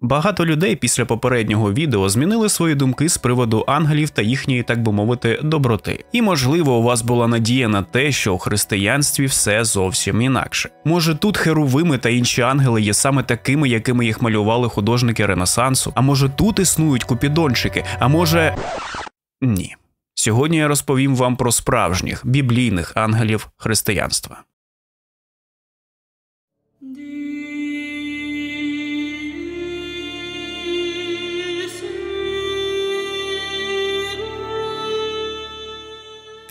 Багато людей після попереднього відео змінили свої думки з приводу ангелів та їхньої, так би мовити, доброти. І можливо, у вас була надія на те, що у християнстві все зовсім інакше. Може, тут херувими та інші ангели є саме такими, якими їх малювали художники Ренесансу. А може тут існують купідончики, а може. Ні. Сьогодні я розповім вам про справжніх біблійних ангелів християнства.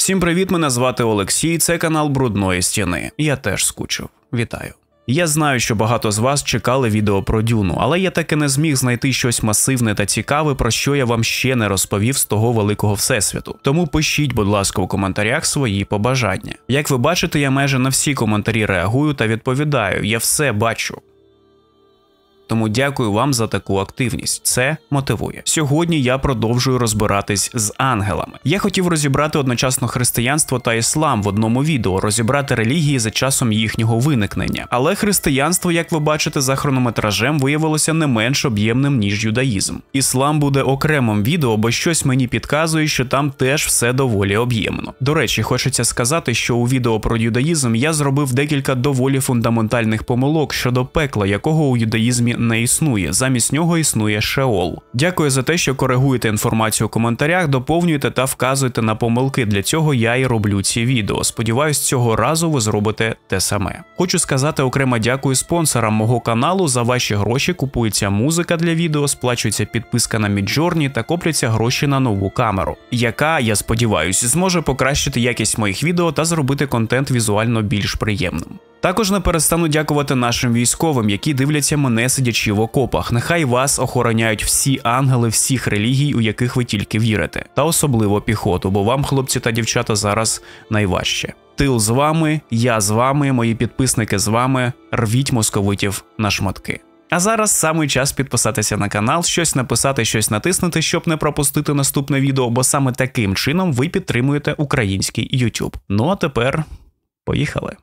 Всім привіт! Мене звати Олексій. Це канал Брудної стіни. Я теж скучив. Вітаю. Я знаю, що багато з вас чекали відео про дюну, але я таки не зміг знайти щось масивне та цікаве, про що я вам ще не розповів з того великого всесвіту. Тому пишіть, будь ласка, у коментарях свої побажання. Як ви бачите, я майже на всі коментарі реагую та відповідаю. Я все бачу. Тому дякую вам за таку активність. Це мотивує. Сьогодні я продовжую розбиратись з ангелами. Я хотів розібрати одночасно християнство та іслам в одному відео, розібрати релігії за часом їхнього виникнення. Але християнство, як ви бачите, за хронометражем виявилося не менш об'ємним ніж юдаїзм. Іслам буде окремим відео, бо щось мені підказує, що там теж все доволі об'ємно. До речі, хочеться сказати, що у відео про юдаїзм я зробив декілька доволі фундаментальних помилок щодо пекла, якого у юдаїзмі не існує. Замість нього існує Шеол. Дякую за те, що коригуєте інформацію у коментарях, доповнюєте та вказуєте на помилки. Для цього я і роблю ці відео. Сподіваюсь, цього разу ви зробите те саме. Хочу сказати окремо дякую спонсорам мого каналу. За ваші гроші купується музика для відео, сплачується підписка на Midjourney та копляться гроші на нову камеру, яка, я сподіваюся, зможе покращити якість моїх відео та зробити контент візуально більш приємним. Також не перестану дякувати нашим військовим, які дивляться мене сидячи в окопах. Нехай вас охороняють всі ангели всіх релігій, у яких ви тільки вірите, та особливо піхоту, бо вам, хлопці та дівчата, зараз найважче. Тил з вами, я з вами, мої підписники з вами. Рвіть московитів на шматки. А зараз саме час підписатися на канал, щось написати, щось натиснути, щоб не пропустити наступне відео, бо саме таким чином ви підтримуєте український YouTube. Ну а тепер поїхали.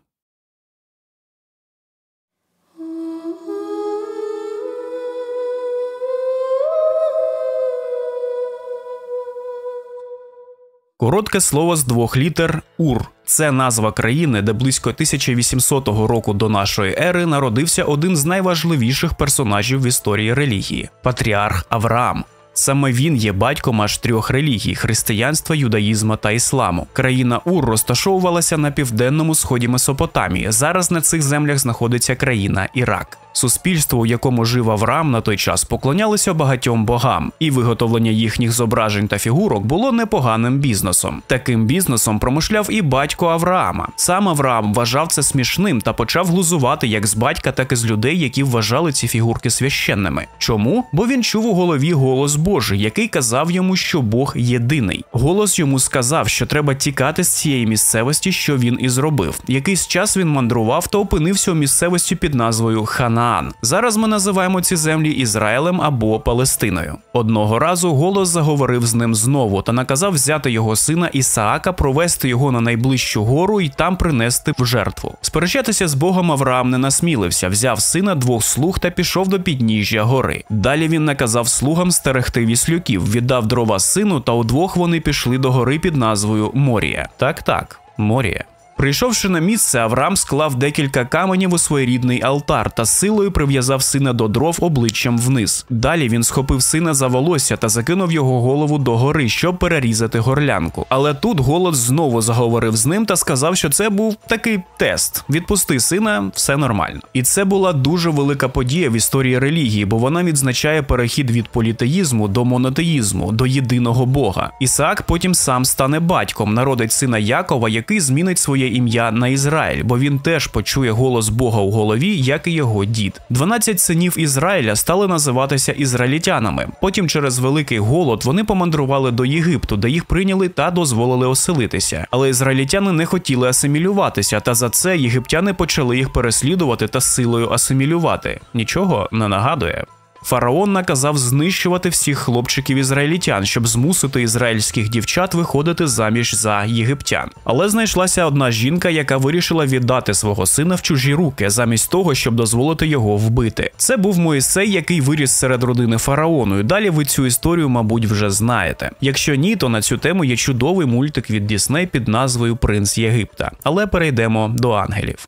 Коротке слово з двох літер Ур. Це назва країни, де близько 1800 року до нашої ери народився один з найважливіших персонажів в історії релігії патріарх Авраам. Саме він є батьком аж трьох релігій християнства, юдаїзму та ісламу. Країна Ур розташовувалася на південному сході Месопотамії. Зараз на цих землях знаходиться країна Ірак. Суспільство, у якому жив Авраам на той час, поклонялися багатьом богам, і виготовлення їхніх зображень та фігурок було непоганим бізнесом. Таким бізнесом промишляв і батько Авраама. Сам Авраам вважав це смішним та почав глузувати як з батька, так і з людей, які вважали ці фігурки священними. Чому? Бо він чув у голові голос Божий, який казав йому, що Бог єдиний. Голос йому сказав, що треба тікати з цієї місцевості, що він і зробив. Якийсь час він мандрував та опинився у місцевості під назвою Хана. Ханаан. Зараз ми називаємо ці землі Ізраїлем або Палестиною. Одного разу голос заговорив з ним знову та наказав взяти його сина Ісаака, провести його на найближчу гору і там принести в жертву. Сперечатися з Богом Авраам не насмілився, взяв сина двох слуг та пішов до підніжжя гори. Далі він наказав слугам стерегти віслюків, віддав дрова сину, та удвох вони пішли до гори під назвою Морія. Так, так, Морія. Прийшовши на місце, Авраам склав декілька каменів у своєрідний алтар та силою прив'язав сина до дров обличчям вниз. Далі він схопив сина за волосся та закинув його голову до гори, щоб перерізати горлянку. Але тут голос знову заговорив з ним та сказав, що це був такий тест: відпусти сина, все нормально. І це була дуже велика подія в історії релігії, бо вона відзначає перехід від політеїзму до монотеїзму, до єдиного Бога. Ісаак потім сам стане батьком, народить сина Якова, який змінить своє ім'я на Ізраїль, бо він теж почує голос Бога у голові, як і його дід. 12 синів Ізраїля стали називатися ізраїльтянами. Потім, через великий голод, вони помандрували до Єгипту, де їх прийняли та дозволили оселитися. Але ізраїльтяни не хотіли асимілюватися, та за це єгиптяни почали їх переслідувати та силою асимілювати. Нічого не нагадує. Фараон наказав знищувати всіх хлопчиків ізраїлітян, щоб змусити ізраїльських дівчат виходити заміж за єгиптян. Але знайшлася одна жінка, яка вирішила віддати свого сина в чужі руки, замість того, щоб дозволити його вбити. Це був Моїсей, який виріс серед родини фараону. І Далі ви цю історію, мабуть, вже знаєте. Якщо ні, то на цю тему є чудовий мультик від Дісней під назвою Принц Єгипта. Але перейдемо до ангелів.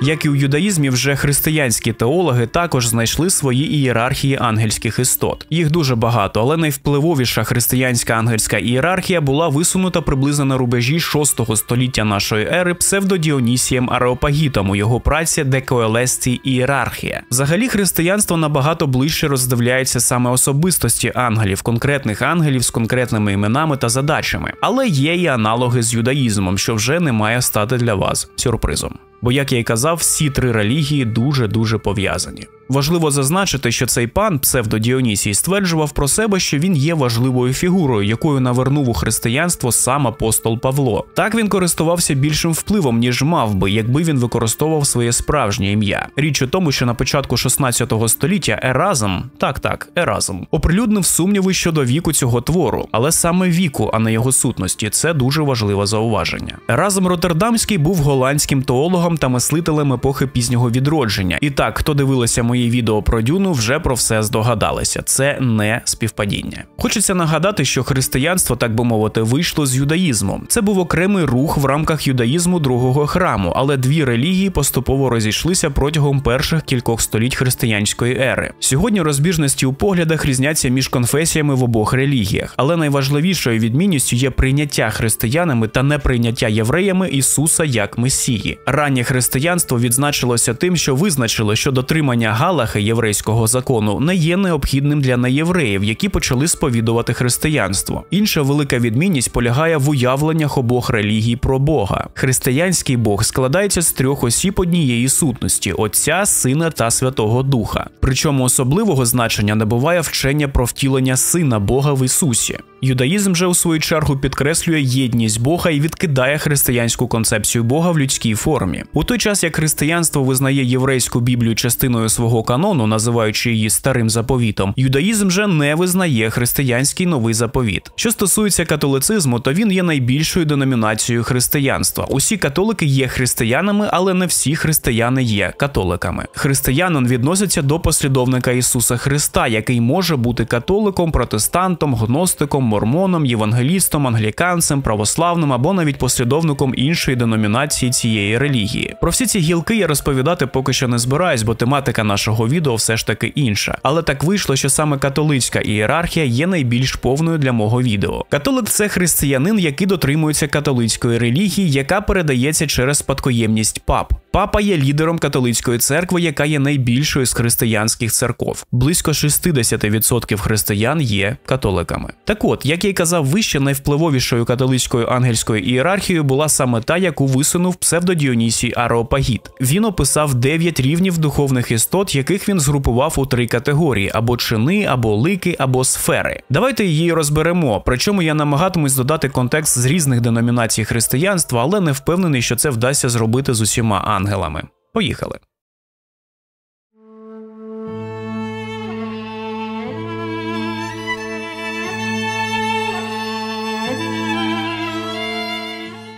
Як і у юдаїзмі, вже християнські теологи також знайшли свої ієрархії ангельських істот. Їх дуже багато, але найвпливовіша християнська ангельська ієрархія була висунута приблизно на рубежі 6 століття нашої ери псевдодіонісієм Ареопагітом у його праці «De Coelesti ієрархія. Взагалі, християнство набагато ближче роздивляється саме особистості ангелів, конкретних ангелів з конкретними іменами та задачами. Але є і аналоги з юдаїзмом, що вже не має стати для вас сюрпризом. Бо, як я й казав, всі три релігії дуже дуже пов'язані. Важливо зазначити, що цей пан псевдодіонісій стверджував про себе, що він є важливою фігурою, якою навернув у християнство сам апостол Павло. Так він користувався більшим впливом, ніж мав би, якби він використовував своє справжнє ім'я. Річ у тому, що на початку 16 століття Еразм, так так, Еразм, оприлюднив сумніви щодо віку цього твору, але саме віку, а не його сутності, це дуже важливе зауваження. Еразм Роттердамський був голландським теологом та мислителем епохи пізнього відродження. І так, хто дивилися мої мої відео про дюну вже про все здогадалися. Це не співпадіння. Хочеться нагадати, що християнство, так би мовити, вийшло з юдаїзму. Це був окремий рух в рамках юдаїзму другого храму, але дві релігії поступово розійшлися протягом перших кількох століть християнської ери. Сьогодні розбіжності у поглядах різняться між конфесіями в обох релігіях, але найважливішою відмінністю є прийняття християнами та неприйняття євреями Ісуса як Месії. Раннє християнство відзначилося тим, що визначило, що дотримання галахи єврейського закону не є необхідним для неєвреїв, які почали сповідувати християнство. Інша велика відмінність полягає в уявленнях обох релігій про Бога. Християнський Бог складається з трьох осіб однієї сутності Отця, Сина та Святого Духа. Причому особливого значення набуває вчення про втілення Сина Бога в Ісусі. Юдаїзм же у свою чергу підкреслює єдність Бога і відкидає християнську концепцію Бога в людській формі. У той час як християнство визнає єврейську біблію частиною свого канону, називаючи її старим заповітом, юдаїзм же не визнає християнський новий заповіт. Що стосується католицизму, то він є найбільшою деномінацією християнства. Усі католики є християнами, але не всі християни є католиками. Християнин відноситься до послідовника Ісуса Христа, який може бути католиком, протестантом, гностиком мормоном, євангелістом, англіканцем, православним або навіть послідовником іншої деномінації цієї релігії. Про всі ці гілки я розповідати поки що не збираюсь, бо тематика нашого відео все ж таки інша. Але так вийшло, що саме католицька ієрархія є найбільш повною для мого відео. Католик це християнин, який дотримується католицької релігії, яка передається через спадкоємність пап. Папа є лідером католицької церкви, яка є найбільшою з християнських церков. Близько 60% християн є католиками. Так от, як я й казав вище, найвпливовішою католицькою ангельською ієрархією була саме та, яку висунув псевдодіонісій Ареопагіт. Він описав 9 рівнів духовних істот, яких він згрупував у три категорії: або чини, або лики, або сфери. Давайте її розберемо. Причому я намагатимусь додати контекст з різних деномінацій християнства, але не впевнений, що це вдасться зробити з усіма ангелами. Поїхали.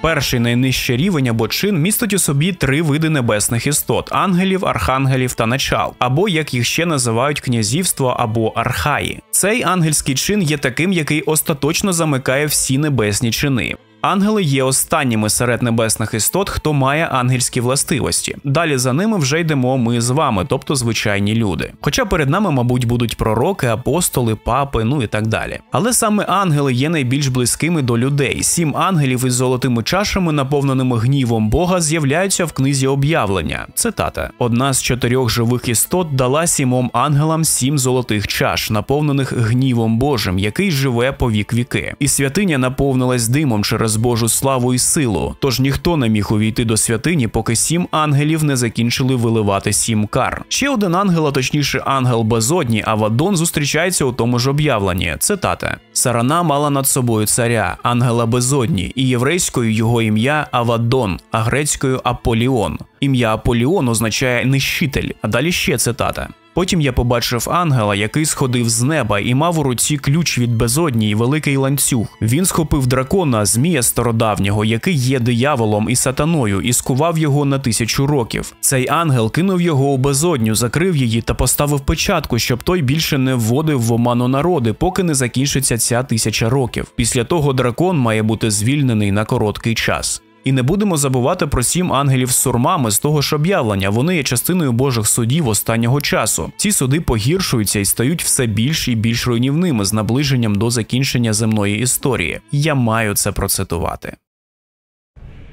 Перший найнижчий рівень або чин містить у собі три види небесних істот: ангелів, архангелів та начал, або як їх ще називають князівство або архаї. Цей ангельський чин є таким, який остаточно замикає всі небесні чини. Ангели є останніми серед небесних істот, хто має ангельські властивості. Далі за ними вже йдемо ми з вами, тобто звичайні люди. Хоча перед нами, мабуть, будуть пророки, апостоли, папи, ну і так далі. Але саме ангели є найбільш близькими до людей. Сім ангелів із золотими чашами, наповненими гнівом Бога, з'являються в книзі об'явлення. Цитата: одна з чотирьох живих істот дала сімом ангелам сім золотих чаш, наповнених гнівом Божим, який живе по вік віки. І святиня наповнилась димом через Божу славу і силу. Тож ніхто не міг увійти до святині, поки сім ангелів не закінчили виливати сім кар. Ще один ангел, а точніше ангел безодні, Авадон зустрічається у тому ж об'явленні. Цитата: Сарана мала над собою царя, ангела безодні, і єврейською його ім'я Авадон, а грецькою Аполіон. Ім'я Аполіон означає нищитель. А далі ще цитата. Потім я побачив ангела, який сходив з неба і мав у руці ключ від безодні й великий ланцюг. Він схопив дракона, змія стародавнього, який є дияволом і сатаною, і скував його на тисячу років. Цей ангел кинув його у безодню, закрив її та поставив печатку, щоб той більше не вводив в оману народи, поки не закінчиться ця тисяча років. Після того дракон має бути звільнений на короткий час. І не будемо забувати про сім ангелів сурмами з того ж об'явлення. Вони є частиною Божих судів останнього часу. Ці суди погіршуються і стають все більш і більш руйнівними з наближенням до закінчення земної історії. Я маю це процитувати.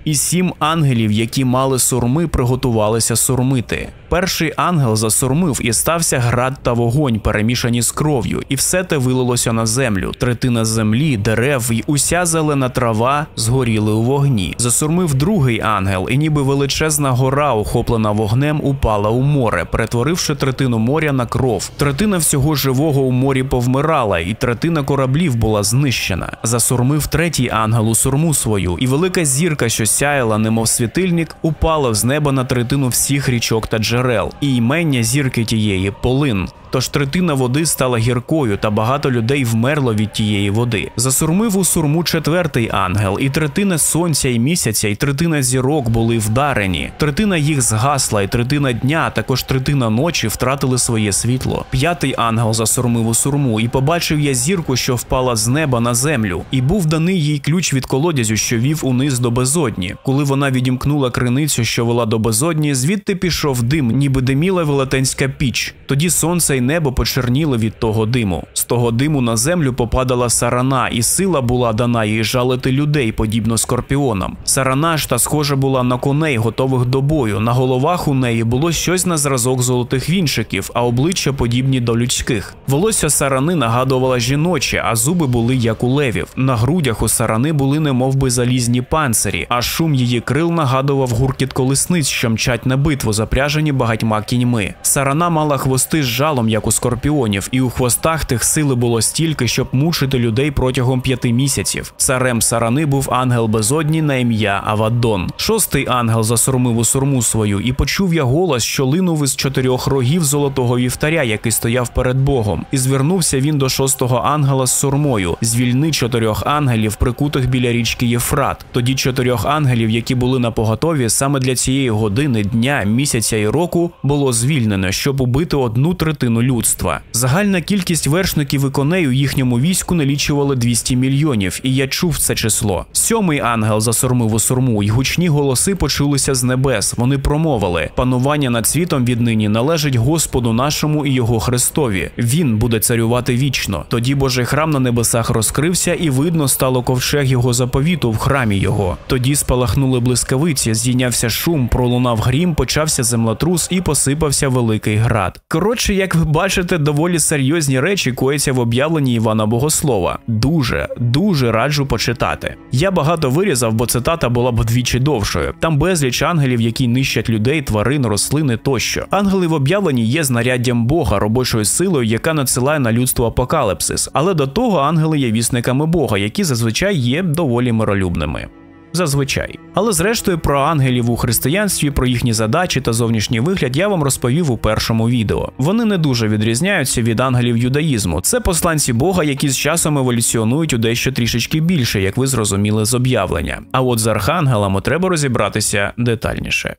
І сім ангелів, які мали сурми, приготувалися сурмити. Перший ангел засурмив, і стався град та вогонь, перемішані з кров'ю, і все те вилилося на землю. Третина землі, дерев і уся зелена трава згоріли у вогні. Засурмив другий ангел, і ніби величезна гора, охоплена вогнем, упала у море, перетворивши третину моря на кров. Третина всього живого у морі повмирала, і третина кораблів була знищена. Засурмив третій ангел у сурму свою, і велика зірка, що сяяла, немов світильник, упала з неба на третину всіх річок та джерел і ймення зірки тієї полин. Тож третина води стала гіркою, та багато людей вмерло від тієї води. Засурмив у сурму четвертий ангел, і третина сонця і місяця, і третина зірок були вдарені. Третина їх згасла, і третина дня, а також третина ночі втратили своє світло. П'ятий ангел засурмив у сурму, і побачив я зірку, що впала з неба на землю, і був даний їй ключ від колодязю, що вів униз до безодні. Коли вона відімкнула криницю, що вела до безодні, звідти пішов дим, ніби диміла велетенська піч. Тоді сонце й небо почерніли від того диму. З того диму на землю попадала сарана, і сила була дана їй жалити людей, подібно скорпіонам. Сарана ж та схожа була на коней, готових до бою. На головах у неї було щось на зразок золотих вінчиків, а обличчя подібні до людських. Волосся сарани нагадувало жіноче, а зуби були як у левів. На грудях у сарани були немов би залізні панцирі, а шум її крил нагадував гуркіт колесниць, що мчать на битву, запряжені багатьма кіньми. Сарана мала хвости з жалом, як у скорпіонів, і у хвостах тих сили було стільки, щоб мучити людей протягом п'яти місяців. Царем сарани був ангел безодні на ім'я Авадон. Шостий ангел засурмив у сурму свою, і почув я голос, що линув із чотирьох рогів золотого вівтаря, який стояв перед Богом. І звернувся він до шостого ангела з сурмою: звільни чотирьох ангелів, прикутих біля річки Єфрат. Тоді чотирьох ангелів, які були на поготові, саме для цієї години, дня, місяця і року, було звільнено, щоб убити одну третину людства. Загальна кількість вершників і коней у їхньому війську налічували 200 мільйонів, і я чув це число. Сьомий ангел засурмив у сурму, й гучні голоси почулися з небес. Вони промовили: панування над світом віднині належить Господу нашому і його Христові. Він буде царювати вічно. Тоді Божий храм на небесах розкрився, і видно стало ковчег його заповіту в храмі його. Тоді спалахнули блискавиці, зійнявся шум, пролунав грім, почався землетрус і посипався великий град. Коротше, як ви бачите, доволі серйозні речі кояться в об'явленні Івана Богослова. Дуже, дуже раджу почитати. Я багато вирізав, бо цитата була б вдвічі довшою. Там безліч ангелів, які нищать людей, тварин, рослини тощо. Ангели в об'явленні є знаряддям Бога, робочою силою, яка надсилає на людство апокаліпсис. Але до того ангели є вісниками Бога, які зазвичай є доволі миролюбними зазвичай. Але зрештою про ангелів у християнстві, про їхні задачі та зовнішній вигляд я вам розповів у першому відео. Вони не дуже відрізняються від ангелів юдаїзму. Це посланці Бога, які з часом еволюціонують у дещо трішечки більше, як ви зрозуміли з об'явлення. А от з архангелами треба розібратися детальніше.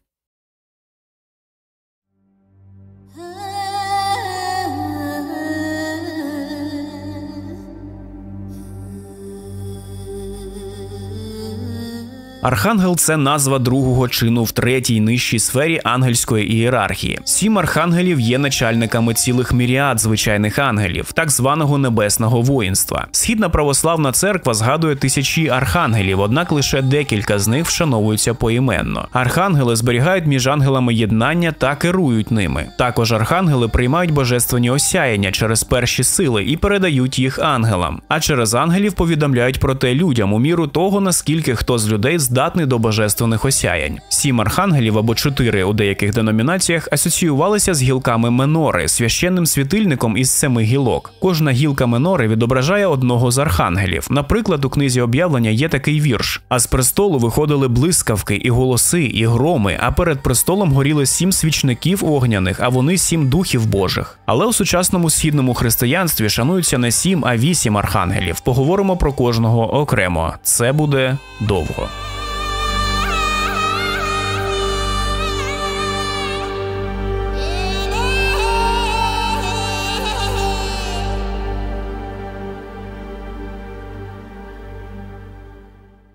Архангел це назва другого чину в третій нижчій сфері ангельської ієрархії. Сім архангелів є начальниками цілих міріад звичайних ангелів, так званого небесного воїнства. Східна православна церква згадує тисячі архангелів, однак лише декілька з них вшановуються поіменно. Архангели зберігають між ангелами єднання та керують ними. Також архангели приймають божественні осяяння через перші сили і передають їх ангелам. А через ангелів повідомляють про те людям у міру того, наскільки хто з людей здатний до божественних осяянь. Сім архангелів або чотири у деяких деномінаціях асоціювалися з гілками Менори, священним світильником із семи гілок. Кожна гілка Менори відображає одного з архангелів. Наприклад, у книзі об'явлення є такий вірш: а з престолу виходили блискавки, і голоси, і громи. А перед престолом горіли сім свічників огняних, а вони сім духів Божих. Але у сучасному східному християнстві шануються не сім, а вісім архангелів. Поговоримо про кожного окремо. Це буде довго.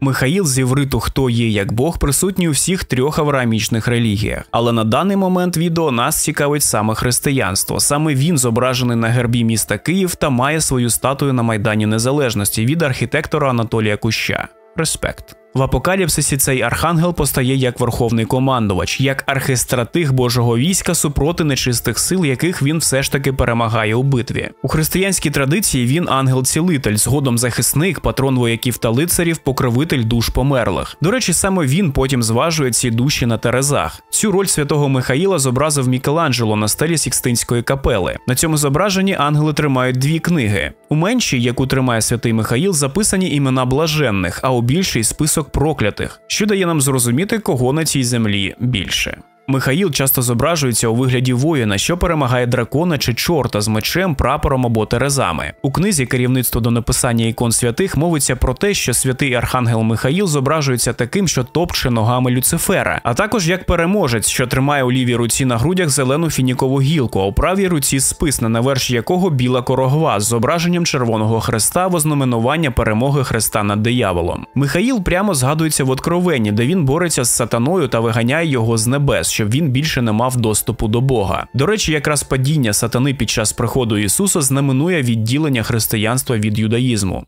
Михаїл з євриту Хто є як Бог присутній у всіх трьох авраамічних релігіях. Але на даний момент відео нас цікавить саме християнство. Саме він зображений на гербі міста Київ та має свою статую на Майдані Незалежності від архітектора Анатолія Куща. Респект. В апокаліпсисі цей архангел постає як верховний командувач, як архистратиг Божого війська супроти нечистих сил, яких він все ж таки перемагає у битві. У християнській традиції він ангел-цілитель, згодом захисник, патрон вояків та лицарів, покровитель душ померлих. До речі, саме він потім зважує ці душі на терезах. Цю роль святого Михаїла зобразив Мікеланджело на стелі Сікстинської капели. На цьому зображенні ангели тримають дві книги. У меншій, яку тримає святий Михаїл, записані імена блаженних, а у більшій список проклятих, що дає нам зрозуміти, кого на цій землі більше. Михаїл часто зображується у вигляді воїна, що перемагає дракона чи чорта з мечем, прапором або терезами. У книзі керівництво до написання ікон святих мовиться про те, що святий архангел Михаїл зображується таким, що топче ногами Люцифера, а також як переможець, що тримає у лівій руці на грудях зелену фінікову гілку, а у правій руці спис, на наверші якого біла корогва з зображенням червоного хреста в ознаменування перемоги хреста над дияволом. Михаїл прямо згадується в Откровенні, де він бореться з сатаною та виганяє його з небес щоб він більше не мав доступу до Бога. До речі, якраз падіння сатани під час приходу Ісуса знаменує відділення християнства від юдаїзму.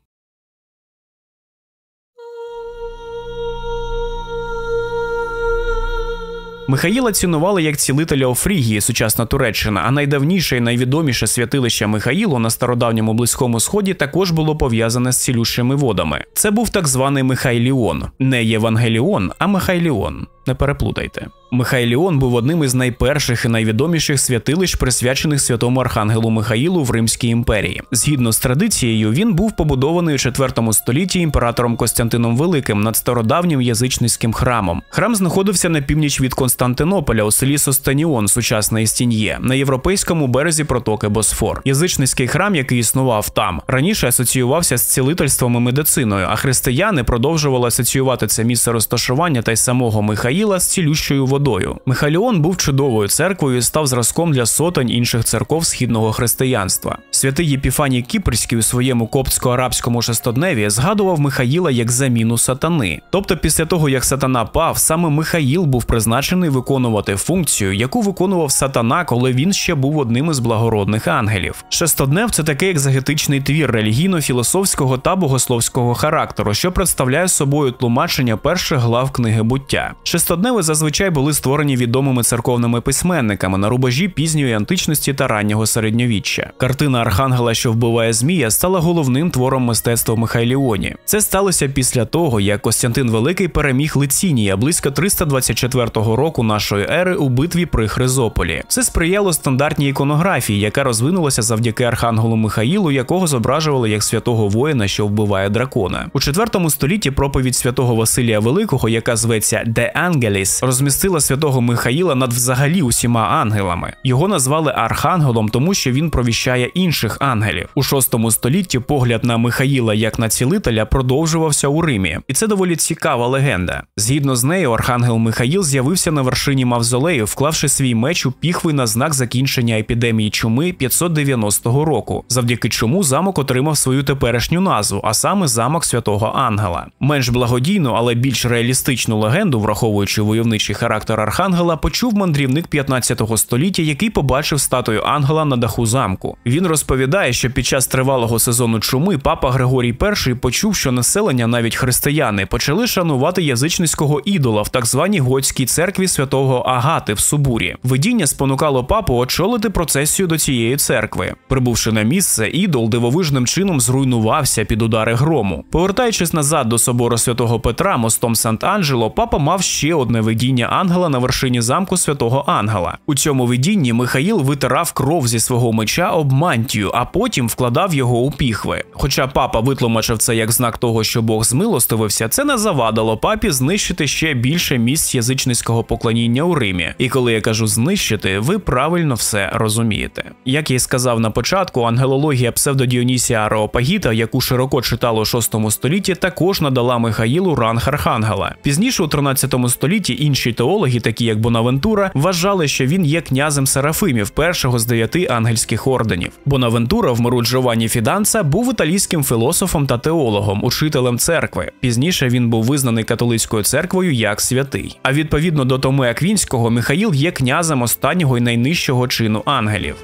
Михаїла цінували як цілителя у Фрігії, сучасна Туреччина, а найдавніше і найвідоміше святилище Михаїлу на стародавньому близькому сході також було пов'язане з цілющими водами. Це був так званий Михайліон, не Євангеліон, а Михайліон. Не переплутайте. Михайліон був одним із найперших і найвідоміших святилищ, присвячених святому архангелу Михаїлу в Римській імперії. Згідно з традицією, він був побудований у 4 столітті імператором Костянтином Великим над стародавнім язичницьким храмом. Храм знаходився на північ від Константинополя у селі Состаніон, сучасна Істін'є, на європейському березі протоки Босфор. Язичницький храм, який існував там, раніше асоціювався з цілительством і медициною, а християни продовжували асоціювати це місце розташування та й самого Михаїла з цілющою водою. Михайліон був чудовою церквою і став зразком для сотень інших церков східного християнства. Святий Єпіфаній Кіпрський у своєму коптсько-арабському шестодневі згадував Михаїла як заміну сатани. Тобто, після того як сатана пав, саме Михаїл був призначений виконувати функцію, яку виконував сатана, коли він ще був одним із благородних ангелів. Шестоднев це такий екзагетичний твір релігійно-філософського та богословського характеру, що представляє собою тлумачення перших глав книги буття. Шестодневи зазвичай були створені відомими церковними письменниками на рубежі пізньої античності та раннього середньовіччя. Картина Архангела, що вбиває Змія, стала головним твором мистецтва Михайліоні. Це сталося після того, як Костянтин Великий переміг Лицінія близько 324 року нашої ери у битві при Хризополі. Це сприяло стандартній іконографії, яка розвинулася завдяки Архангелу Михаїлу, якого зображували як святого воїна, що вбиває дракона. У 4 столітті проповідь святого Василія Великого, яка зветься De Ангеліс розмістила святого Михаїла над взагалі усіма ангелами. Його назвали архангелом, тому що він провіщає інших ангелів. У VI столітті погляд на Михаїла як на цілителя продовжувався у Римі, і це доволі цікава легенда. Згідно з нею, архангел Михаїл з'явився на вершині мавзолею, вклавши свій меч у піхви на знак закінчення епідемії чуми 590 року, завдяки чому замок отримав свою теперішню назву, а саме замок святого Ангела. Менш благодійну, але більш реалістичну легенду, враховуючи войовничий характер архангела, почув мандрівник 15 століття, який побачив статую ангела на даху замку. Він розповідає, що під час тривалого сезону чуми папа Григорій І почув, що населення, навіть християни, почали шанувати язичницького ідола в так званій готській церкві святого Агати в Субурі. Видіння спонукало папу очолити процесію до цієї церкви. Прибувши на місце, ідол дивовижним чином зруйнувався під удари грому. Повертаючись назад до собору святого Петра, мостом Сант-Анджело, папа мав ще одне видіння ангела на вершині замку святого Ангела. У цьому видінні Михаїл витирав кров зі свого меча об мантію, а потім вкладав його у піхви. Хоча папа витлумачив це як знак того, що Бог змилостивився, це не завадило папі знищити ще більше місць язичницького поклоніння у Римі. І коли я кажу знищити, ви правильно все розумієте. Як я й сказав на початку, ангелологія псевдодіонісія Ареопагіта, яку широко читало у 6 столітті, також надала Михаїлу ранг архангела. Пізніше у 13 столітті інші теологи, такі як Бонавентура, вважали, що він є князем Серафимів, першого з дев'яти ангельських орденів. Бонавентура в миру Джованні Фіданца був італійським філософом та теологом, учителем церкви. Пізніше він був визнаний католицькою церквою як святий. А відповідно до Томи Аквінського, Михаїл є князем останнього і найнижчого чину ангелів.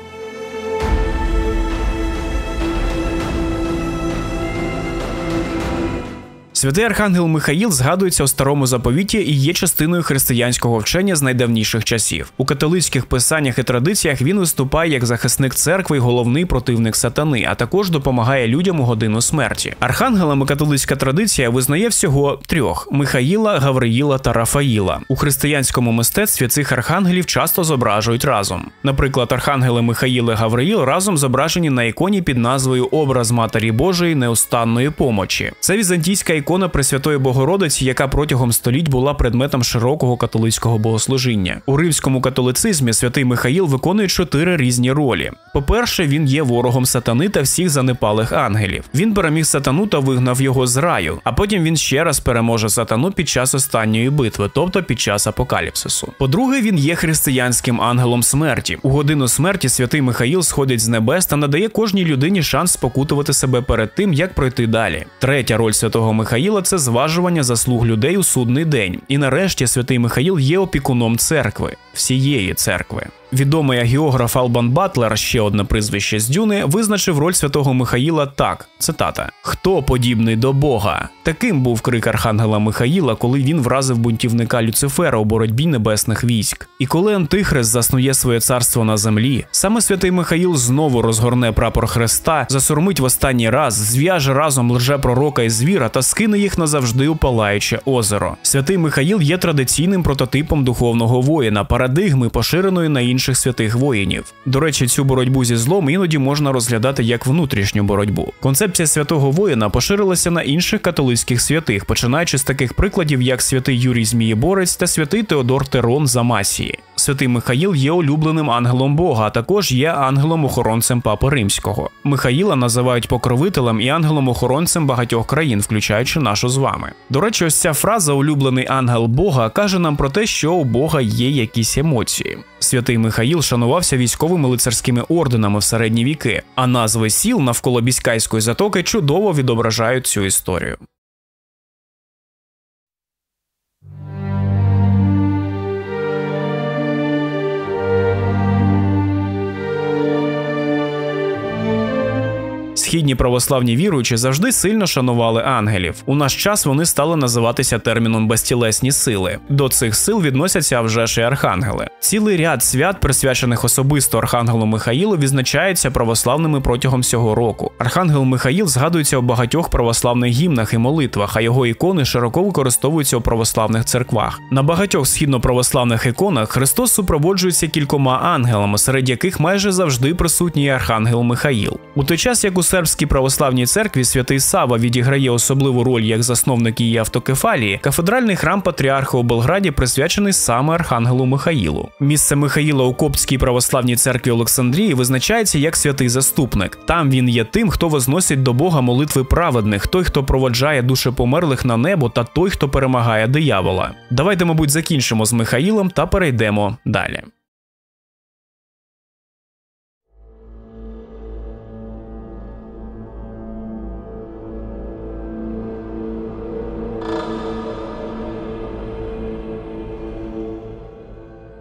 Святий Архангел Михаїл згадується у старому заповіті і є частиною християнського вчення з найдавніших часів. У католицьких писаннях і традиціях він виступає як захисник церкви і головний противник сатани, а також допомагає людям у годину смерті. Архангелами католицька традиція визнає всього трьох: Михаїла, Гавриїла та Рафаїла. У християнському мистецтві цих архангелів часто зображують разом. Наприклад, архангели Михаїл і Гавриїл разом зображені на іконі під назвою Образ Матері Божої неустанної помочі. Це візантійська ікона ікона Пресвятої Богородиці, яка протягом століть була предметом широкого католицького богослужіння. У римському католицизмі святий Михаїл виконує чотири різні ролі. По-перше, він є ворогом сатани та всіх занепалих ангелів. Він переміг сатану та вигнав його з раю, а потім він ще раз переможе сатану під час останньої битви, тобто під час апокаліпсису. По-друге, він є християнським ангелом смерті. У годину смерті святий Михаїл сходить з небес та надає кожній людині шанс спокутувати себе перед тим, як пройти далі. Третя роль святого Михаїла Михаїла це зважування заслуг людей у судний день. І нарешті святий Михаїл є опікуном церкви, всієї церкви. Відомий агіограф Албан Батлер, ще одне прізвище з Дюни, визначив роль святого Михаїла так: цитата: Хто подібний до Бога? Таким був крик Архангела Михаїла, коли він вразив бунтівника Люцифера у боротьбі небесних військ. І коли Антихрист заснує своє царство на землі, саме святий Михаїл знову розгорне прапор Христа, засурмить в останній раз, зв'яже разом лже-пророка і звіра та скине їх назавжди у палаюче озеро. Святий Михаїл є традиційним прототипом духовного воїна, парадигми, поширеної на інші інших святих воїнів. До речі, цю боротьбу зі злом іноді можна розглядати як внутрішню боротьбу. Концепція святого воїна поширилася на інших католицьких святих, починаючи з таких прикладів, як святий Юрій Змієборець та святий Теодор Терон Замасії. Святий Михаїл є улюбленим ангелом Бога, а також є ангелом-охоронцем Папи Римського. Михаїла називають покровителем і ангелом-охоронцем багатьох країн, включаючи нашу з вами. До речі, ось ця фраза Улюблений ангел Бога каже нам про те, що у Бога є якісь емоції. Святий Михаїл шанувався військовими лицарськими орденами в середні віки, а назви сіл навколо Біськайської затоки чудово відображають цю історію. Східні православні віруючі завжди сильно шанували ангелів. У наш час вони стали називатися терміном безтілесні сили. До цих сил відносяться вже ж і архангели. Цілий ряд свят, присвячених особисто Архангелу Михаїлу, відзначаються православними протягом всього року. Архангел Михаїл згадується у багатьох православних гімнах і молитвах, а його ікони широко використовуються у православних церквах. На багатьох східноправославних іконах Христос супроводжується кількома ангелами, серед яких майже завжди присутній Архангел Михаїл. У той час, як у сербській православній церкві святий Сава відіграє особливу роль як засновник її автокефалії. Кафедральний храм патріарха у Белграді присвячений саме Архангелу Михаїлу. Місце Михаїла у Коптській православній церкві Олександрії визначається як святий заступник. Там він є тим, хто возносить до Бога молитви праведних, той, хто проводжає душі померлих на небо, та той, хто перемагає диявола. Давайте, мабуть, закінчимо з Михаїлом та перейдемо далі.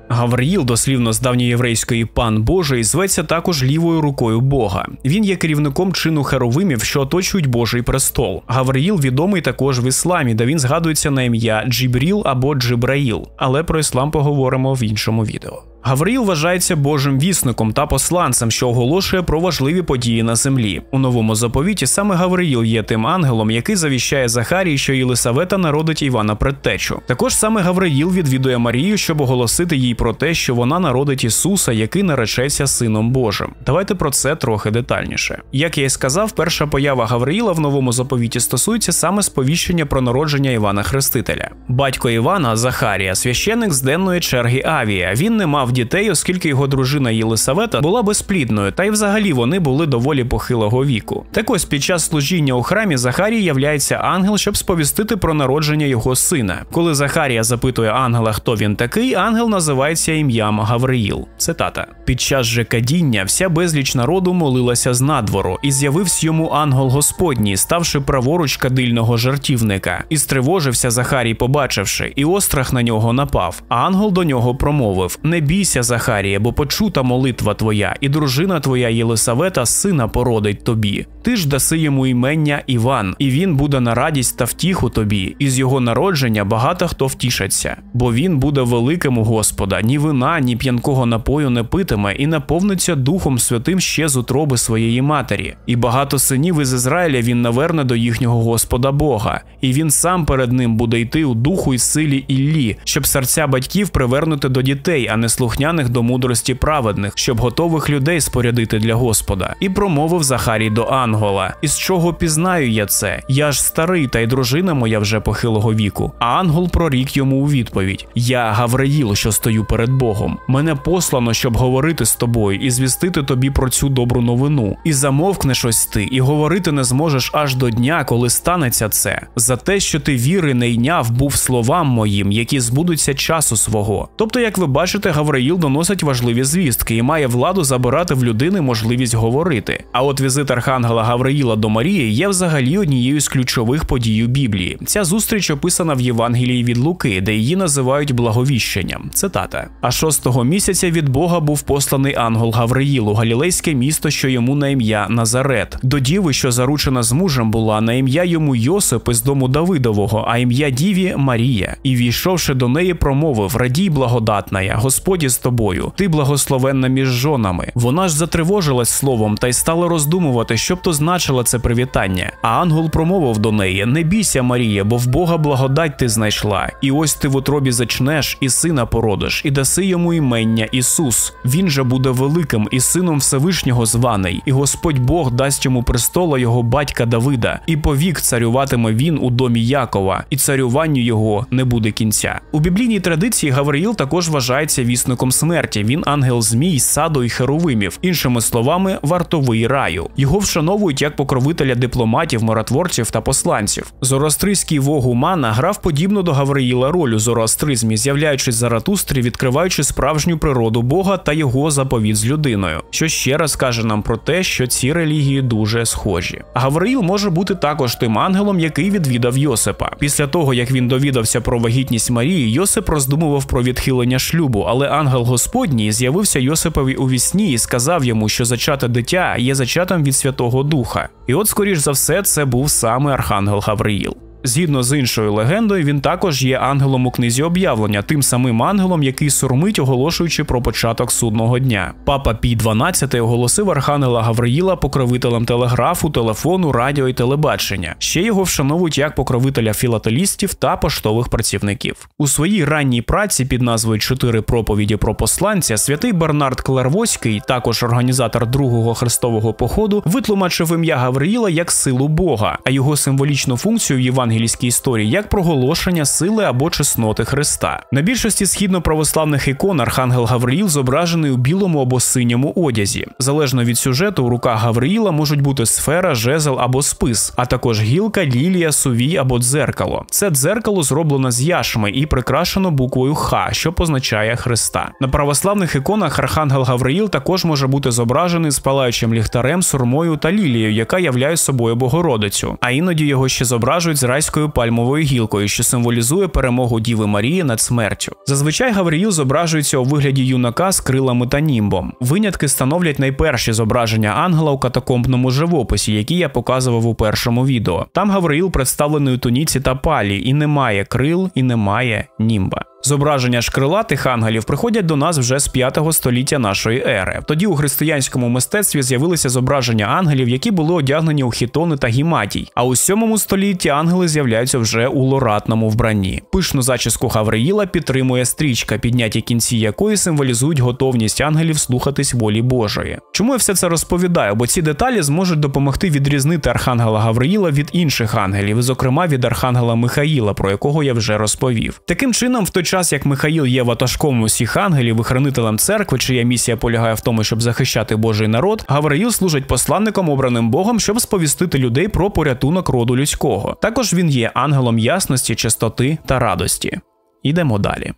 Гавриїл, дослівно з давньоєврейської пан Божий, зветься також лівою рукою Бога. Він є керівником чину херовимів, що оточують Божий престол. Гавриїл відомий також в ісламі, де він згадується на ім'я Джібріл або Джибраїл. Але про іслам поговоримо в іншому відео. Гавриїл вважається Божим вісником та посланцем, що оголошує про важливі події на землі. У новому заповіті саме Гавриїл є тим ангелом, який завіщає Захарії, що Єлисавета народить Івана предтечу. Також саме Гавриїл відвідує Марію, щоб оголосити їй про те, що вона народить Ісуса, який наречеться Сином Божим. Давайте про це трохи детальніше. Як я й сказав, перша поява Гавриїла в новому заповіті стосується саме сповіщення про народження Івана Хрестителя. Батько Івана Захарія, священик з денної черги Авія. Він не мав дітей, оскільки його дружина Єлисавета була безплідною, та й взагалі вони були доволі похилого віку. Так ось під час служіння у храмі Захарії являється ангел, щоб сповістити про народження його сина. Коли Захарія запитує ангела, хто він такий, ангел називається ім'ям Гавриїл. Цитата: під час же кадіння вся безліч народу молилася з надвору, і з'явився йому ангел Господній, ставши праворуч кадильного жартівника, і стривожився Захарій, побачивши, і острах на нього напав. А ангел до нього промовив: Не бійся бійся, Захарія, бо почута молитва твоя, і дружина твоя Єлисавета сина породить тобі. Ти ж даси йому імення Іван, і він буде на радість та втіху тобі, і з його народження багато хто втішаться, бо він буде великим у Господа, ні вина, ні п'янкого напою не питиме, і наповниться Духом Святим ще з утроби своєї матері. І багато синів із Ізраїля він наверне до їхнього Господа Бога, і він сам перед ним буде йти у духу і силі Іллі, щоб серця батьків привернути до дітей, а не слухняних до мудрості праведних, щоб готових людей спорядити для Господа. І промовив Захарій до Ангола: Із чого пізнаю я це? Я ж старий, та й дружина моя вже похилого віку. А ангел прорік йому у відповідь: Я Гавриїл, що стою перед Богом. Мене послано, щоб говорити з тобою і звістити тобі про цю добру новину. І замовкнеш ось ти, і говорити не зможеш аж до дня, коли станеться це. За те, що ти віри не йняв, був словам моїм, які збудуться часу свого. Тобто, як ви бачите, Гавриїл доносить важливі звістки і має владу забирати в людини можливість говорити. А от візит Архангела Гавриїла до Марії є взагалі однією з ключових подій у Біблії. Ця зустріч описана в Євангелії від Луки, де її називають благовіщенням. Цитата: А шостого місяця від Бога був посланий ангел Гавриїл у галілейське місто, що йому на ім'я Назарет, до діви, що заручена з мужем була на ім'я йому Йосип із дому Давидового, а ім'я Діві Марія. І війшовши до неї, промовив: Радій, благодатна, Господь із тобою, ти благословенна між жонами. Вона ж затривожилась словом та й стала роздумувати, що б то значило це привітання. А ангел промовив до неї: Не бійся, Марія, бо в Бога благодать ти знайшла. І ось ти в утробі зачнеш, і сина породиш, і даси йому імення Ісус. Він же буде великим і сином Всевишнього званий, і Господь Бог дасть йому престола його батька Давида, і повік царюватиме він у домі Якова, і царюванню його не буде кінця. У біблійній традиції Гавриїл також вважається вісником смерті. Він ангел змій, саду і херовимів, іншими словами, вартовий раю. Його вшановують як покровителя дипломатів, миротворців та посланців. Зороастрийський Вогумана грав подібно до Гавриїла роль у зороастризмі, з'являючись Заратустрі, відкриваючи справжню природу Бога та його заповіт з людиною, що ще раз каже нам про те, що ці релігії дуже схожі. Гавриїл може бути також тим ангелом, який відвідав Йосипа. Після того як він довідався про вагітність Марії, Йосип роздумував про відхилення шлюбу, але ангел Господній з'явився Йосипові у вісні і сказав йому, що зачате дитя є зачатом від Святого Духа. І от, скоріш за все, це був саме Архангел Гавриїл. Згідно з іншою легендою, він також є ангелом у книзі об'явлення, тим самим ангелом, який сурмить, оголошуючи про початок судного дня. Папа Пій 12 оголосив архангела Гавриїла покровителем телеграфу, телефону, радіо і телебачення. Ще його вшановують як покровителя філателістів та поштових працівників. У своїй ранній праці під назвою Чотири проповіді про посланця святий Бернард Клервоський, також організатор другого хрестового походу, витлумачив ім'я Гавриїла як силу Бога, а його символічну функцію в євангельській історії як проголошення сили або чесноти Христа. На більшості східно-православних ікон Архангел Гавриїл зображений у білому або синьому одязі. Залежно від сюжету, у руках Гавриїла можуть бути сфера, жезл або спис, а також гілка, лілія, сувій або дзеркало. Це дзеркало зроблено з яшми і прикрашено буквою Х, що позначає Христа. На православних іконах Архангел Гавриїл також може бути зображений з палаючим ліхтарем, сурмою та лілією, яка являє собою Богородицю. А іноді його ще зображують з райською пальмовою гілкою, що символізує перемогу Діви Марії над смертю. Зазвичай Гавріїл зображується у вигляді юнака з крилами та німбом. Винятки становлять найперші зображення ангела у катакомбному живописі, які я показував у першому відео. Там Гавриїл представлений у туніці та палі, і немає крил, і немає німба. Зображення ж крилатих ангелів приходять до нас вже з 5 століття нашої ери. Тоді у християнському мистецтві з'явилися зображення ангелів, які були одягнені у хітони та гіматій. А у 7 столітті ангели з'являються вже у лоратному вбранні. Пишну зачіску Гавриїла підтримує стрічка, підняті кінці якої символізують готовність ангелів слухатись волі Божої. Чому я все це розповідаю? Бо ці деталі зможуть допомогти відрізнити архангела Гавриїла від інших ангелів, зокрема від архангела Михаїла, про якого я вже розповів. Таким чином, в той час як Михаїл є ватажком усіх ангелів і хранителем церкви, чия місія полягає в тому, щоб захищати Божий народ, Гавриїл служить посланником, обраним Богом, щоб сповістити людей про порятунок роду людського. Також він є ангелом ясності, чистоти та радості. Ідемо далі.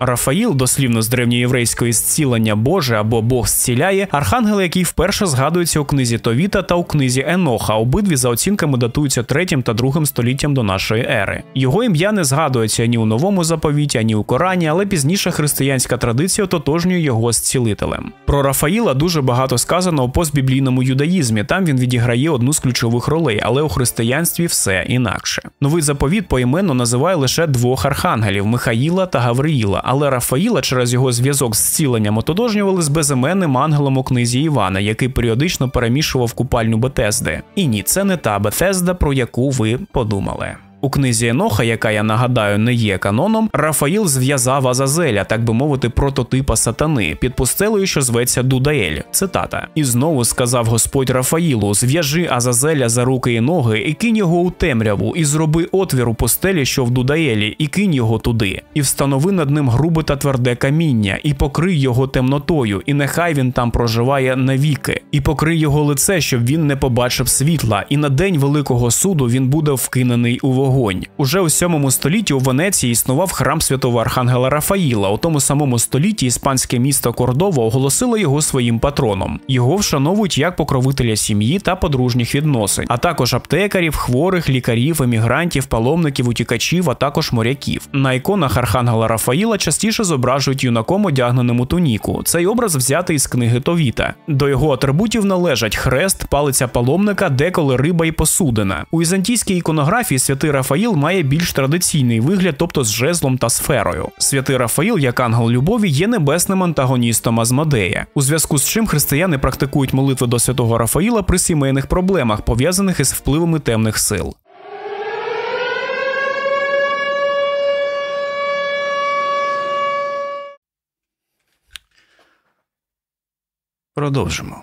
Рафаїл, дослівно з древньоєврейської зцілення Боже або Бог зціляє, архангел, який вперше згадується у книзі Товіта та у книзі Еноха, обидві за оцінками датуються третім та другим століттям до нашої ери. Його ім'я не згадується ні у новому заповіті, ані у Корані, але пізніше християнська традиція ототожнює його зцілителем. Про Рафаїла дуже багато сказано у постбіблійному юдаїзмі. Там він відіграє одну з ключових ролей, але у християнстві все інакше. Новий заповіт поіменно називає лише двох архангелів Михаїла та Гавриїла але Рафаїла через його зв'язок з зціленням отодожнювали з безіменним ангелом у книзі Івана, який періодично перемішував купальню Бетезди. І ні, це не та Бетезда, про яку ви подумали. У книзі Еноха, яка я нагадаю, не є каноном, Рафаїл зв'язав Азазеля, так би мовити, прототипа сатани, під пустелею, що зветься Дудаель. Цитата. І знову сказав Господь Рафаїлу: зв'яжи Азазеля за руки і ноги, і кинь його у темряву, і зроби отвір у постелі, що в Дудаелі, і кинь його туди, і встанови над ним грубе та тверде каміння, і покрий його темнотою, і нехай він там проживає навіки, і покрий його лице, щоб він не побачив світла, і на день великого суду він буде вкинений у вогонь вогонь. Уже у 7 столітті у Венеції існував храм святого Архангела Рафаїла. У тому самому столітті іспанське місто Кордова оголосило його своїм патроном. Його вшановують як покровителя сім'ї та подружніх відносин, а також аптекарів, хворих, лікарів, емігрантів, паломників, утікачів, а також моряків. На іконах Архангела Рафаїла частіше зображують юнаком одягненим у туніку. Цей образ взятий із книги Товіта. До його атрибутів належать хрест, палиця паломника, деколи риба і посудина. У візантійській іконографії святий Рафаїл має більш традиційний вигляд, тобто з жезлом та сферою. Святий Рафаїл, як ангел любові, є небесним антагоністом Азмадея, у зв'язку з чим християни практикують молитви до святого Рафаїла при сімейних проблемах, пов'язаних із впливами темних сил. Продовжимо.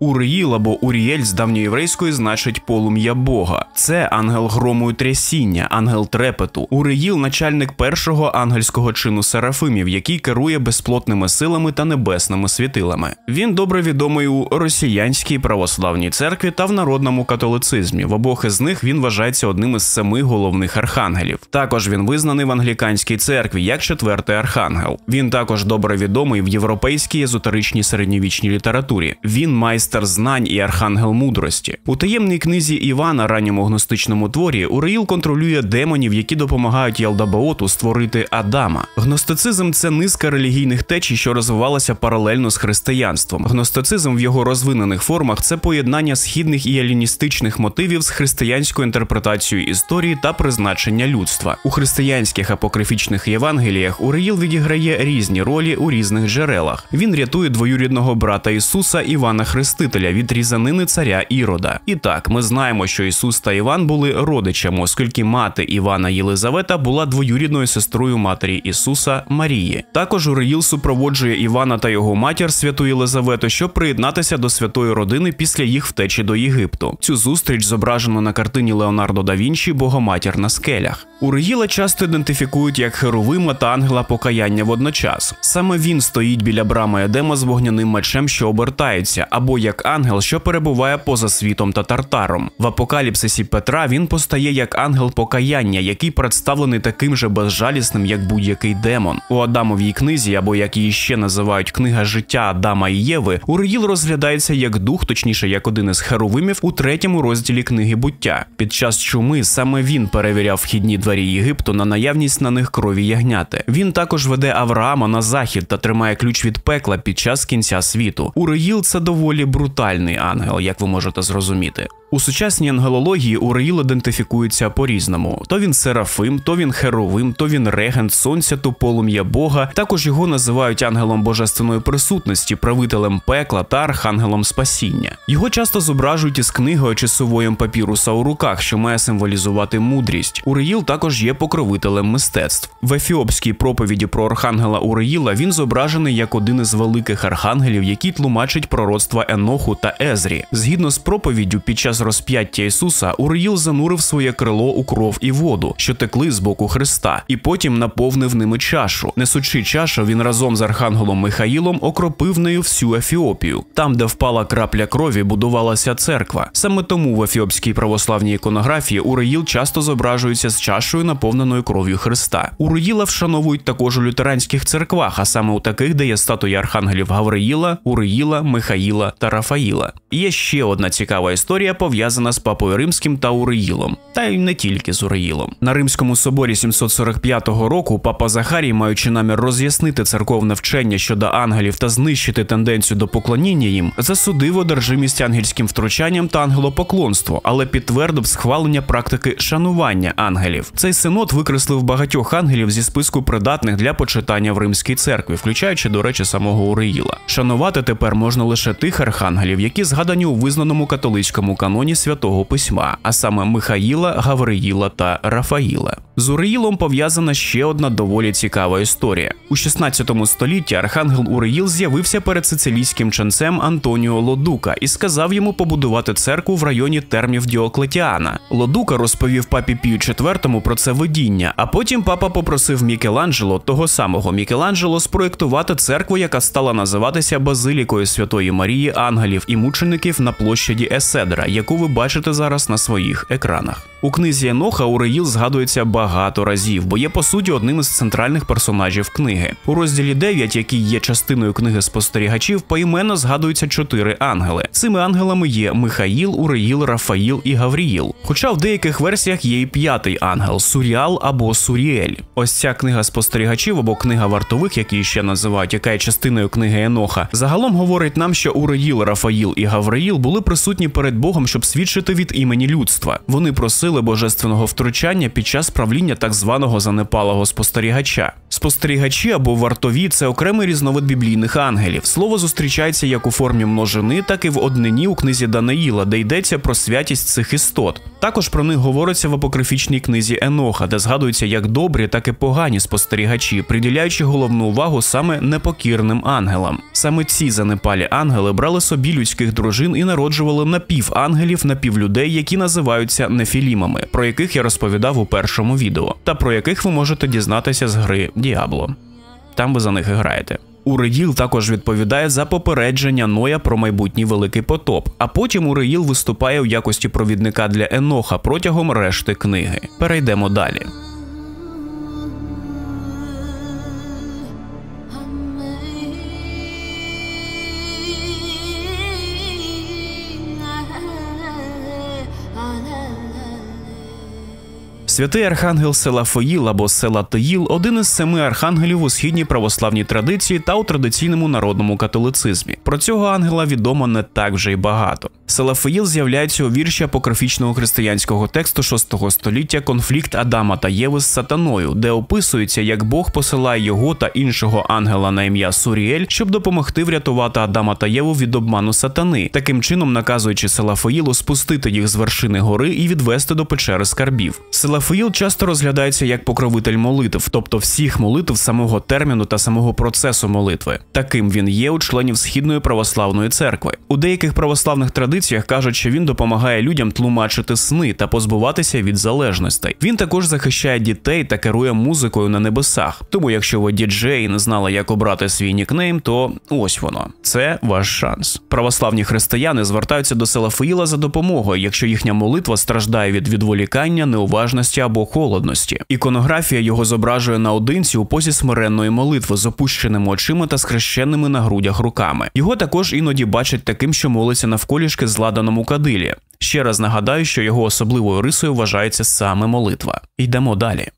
Уриїл або Урієль з давньоєврейської значить полум'я Бога. Це ангел грому і трясіння, ангел трепету. Уриїл начальник першого ангельського чину серафимів, який керує безплотними силами та небесними світилами. Він добре відомий у росіянській православній церкві та в народному католицизмі. В обох із них він вважається одним із семи головних архангелів. Також він визнаний в англіканській церкві як четвертий архангел. Він також добре відомий в європейській езотеричній середньовічній літературі. Він майстер знань і архангел мудрості. У таємній книзі Івана, ранньому гностичному творі, Уреїл контролює демонів, які допомагають Ялдабаоту створити Адама. Гностицизм це низка релігійних течій, що розвивалася паралельно з християнством. Гностицизм в його розвинених формах це поєднання східних і еліністичних мотивів з християнською інтерпретацією історії та призначення людства. У християнських апокрифічних Євангеліях Уреїл відіграє різні ролі у різних джерелах. Він рятує двоюрідного брата Ісуса Івана Хрестителя від різанини царя Ірода. І так, ми знаємо, що Ісус та Іван були родичами, оскільки мати Івана Єлизавета була двоюрідною сестрою матері Ісуса Марії. Також Уреїл супроводжує Івана та його матір святу Єлизавету, щоб приєднатися до святої родини після їх втечі до Єгипту. Цю зустріч зображено на картині Леонардо да Вінчі Богоматір на скелях. Уреїла часто ідентифікують як херовима та ангела покаяння водночас. Саме він стоїть біля брами Едема з вогняним мечем, що обертається, або як ангел, що перебуває поза світом та тартаром. В апокаліпсисі Петра він постає як ангел покаяння, який представлений таким же безжалісним, як будь-який демон. У Адамовій книзі, або як її ще називають книга життя Адама і Єви, Уреїл розглядається як дух, точніше як один із херовимів у третьому розділі книги буття. Під час чуми саме він перевіряв вхідні двері Єгипту на наявність на них крові ягняти. Він також веде Авраама на захід та тримає ключ від пекла під час кінця світу. Уреїл це доволі брутальний ангел, як ви можете зрозуміти. У сучасній ангелології Уреїл ідентифікується по-різному: то він серафим, то він херовим, то він регент сонця, то полум'я Бога. Також його називають ангелом божественної присутності, правителем пекла та архангелом спасіння. Його часто зображують із книгою чи сувоєм папіруса у руках, що має символізувати мудрість. Уреїл також є покровителем мистецтв. В ефіопській проповіді про архангела Уреїла він зображений як один із великих архангелів, який тлумачить пророцтва Еноху та Езрі. Згідно з проповіддю, під час розп'яття Ісуса Уреїл занурив своє крило у кров і воду, що текли з боку Христа, і потім наповнив ними чашу. Несучи чашу, він разом з архангелом Михаїлом окропив нею всю Ефіопію. Там, де впала крапля крові, будувалася церква. Саме тому в ефіопській православній іконографії Уреїл часто зображується з чашою, наповненою кров'ю Христа. Уреїла вшановують також у лютеранських церквах, а саме у таких, де є статуї архангелів Гавриїла, Уреїла, Михаїла та Рафаїла. Є ще одна цікава історія, пов'язана з папою римським та Уреїлом, та й не тільки з Уреїлом. На Римському соборі 745 року папа Захарій, маючи намір роз'яснити церковне вчення щодо ангелів та знищити тенденцію до поклоніння їм, засудив одержимість ангельським втручанням та ангелопоклонство, але підтвердив схвалення практики шанування ангелів. Цей синод викреслив багатьох ангелів зі списку придатних для почитання в римській церкві, включаючи, до речі, самого Уреїла. Шанувати тепер можна лише тих архангелів, які згадані у визнаному католицькому каноні святого письма, а саме Михаїла, Гавриїла та Рафаїла. З Уреїлом пов'язана ще одна доволі цікава історія. У 16 столітті архангел Уреїл з'явився перед сицилійським ченцем Антоніо Лодука і сказав йому побудувати церкву в районі термів Діоклетіана. Лодука розповів папі Пію IV про це видіння, а потім папа попросив Мікеланджело, того самого Мікеланджело, спроєктувати церкву, яка стала називатися Базилікою Святої Марії Ангелів і мучеників на площаді Еседра, яку ви бачите зараз на своїх екранах. У книзі Еноха Уреїл згадується багато разів, бо є по суті одним із центральних персонажів книги. У розділі 9, який є частиною книги спостерігачів, поіменно згадуються чотири ангели. Цими ангелами є Михаїл, Уреїл, Рафаїл і Гавріїл. Хоча в деяких версіях є і п'ятий ангел Суріал або Суріель. Ось ця книга спостерігачів або книга вартових, які ще називають, яка є частиною книги Еноха, загалом говорить нам, що Уреїл, Рафаїл і Гавриїл були присутні перед Богом, щоб свідчити від імені людства. Вони просили божественного втручання під час правління так званого занепалого спостерігача. Спостерігачі або вартові це окремий різновид біблійних ангелів. Слово зустрічається як у формі множини, так і в однині у книзі Даниїла, де йдеться про святість цих істот. Також про них говориться в апокрифічній книзі Еноха, де згадуються як добрі, так і погані спостерігачі, приділяючи головну увагу саме непокірним ангелам. Саме ці занепалі ангели брали собі людських дружин і народжували напівангелів, напівлюдей, які називаються нефілімами, про яких я розповідав у першому відео, та про яких ви можете дізнатися з гри Діабло. Там ви за них і граєте. Уреїл також відповідає за попередження Ноя про майбутній великий потоп, а потім Уреїл виступає у якості провідника для Еноха протягом решти книги. Перейдемо далі. Святий архангел Селафоїл або Селатоїл один із семи архангелів у східній православній традиції та у традиційному народному католицизмі. Про цього ангела відомо не так вже й багато. Селафоїл з'являється у вірші апокрифічного християнського тексту VI століття Конфлікт Адама та Єви з сатаною, де описується, як Бог посилає його та іншого ангела на ім'я Суріель, щоб допомогти врятувати Адама та Єву від обману сатани, таким чином наказуючи Селафоїлу спустити їх з вершини гори і відвести до печери скарбів. Селафоїл часто розглядається як покровитель молитв, тобто всіх молитв самого терміну та самого процесу молитви. Таким він є у членів східної православної церкви. У деяких православних традиціях кажуть, що він допомагає людям тлумачити сни та позбуватися від залежностей. Він також захищає дітей та керує музикою на небесах. Тому, якщо ви діджей не знали, як обрати свій нікнейм, то ось воно. Це ваш шанс. Православні християни звертаються до Селафиїла за допомогою, якщо їхня молитва страждає від відволікання, неуважності або холодності. Іконографія його зображує наодинці у позі смиренної молитви з опущеними очима та скрещеними на грудях руками. Його також іноді бачать таким, що молиться навколішки зладаному кадилі. Ще раз нагадаю, що його особливою рисою вважається саме молитва. Йдемо далі.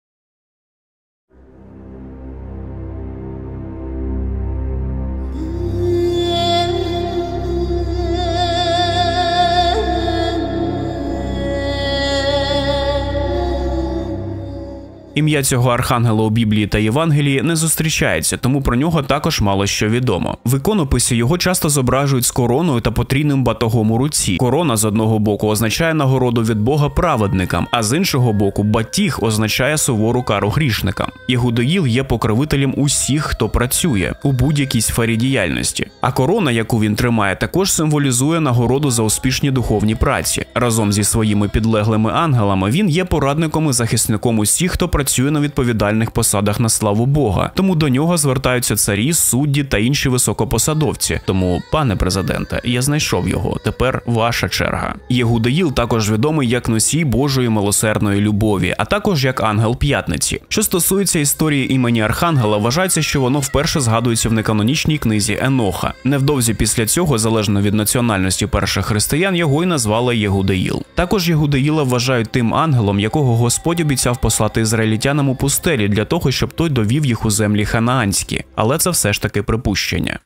Ім'я цього архангела у Біблії та Євангелії не зустрічається, тому про нього також мало що відомо. В іконописі його часто зображують з короною та потрійним батогом у руці. Корона з одного боку означає нагороду від Бога праведникам, а з іншого боку, батіг означає сувору кару грішникам. Єгудоїл є покровителем усіх, хто працює у будь-якій сфері діяльності. А корона, яку він тримає, також символізує нагороду за успішні духовні праці. Разом зі своїми підлеглими ангелами він є порадником і захисником усіх, хто працює працює на відповідальних посадах на славу Бога, тому до нього звертаються царі, судді та інші високопосадовці. Тому, пане президенте, я знайшов його. Тепер ваша черга. Єгудаїл також відомий як носій Божої милосердної любові, а також як ангел п'ятниці. Що стосується історії імені Архангела, вважається, що воно вперше згадується в неканонічній книзі Еноха. Невдовзі після цього, залежно від національності перших християн, його й назвали Єгудаїл. Також Єгудаїла вважають тим ангелом, якого Господь обіцяв послати Ізраїль ізраїльтянам у пустелі для того, щоб той довів їх у землі ханаанські, але це все ж таки припущення.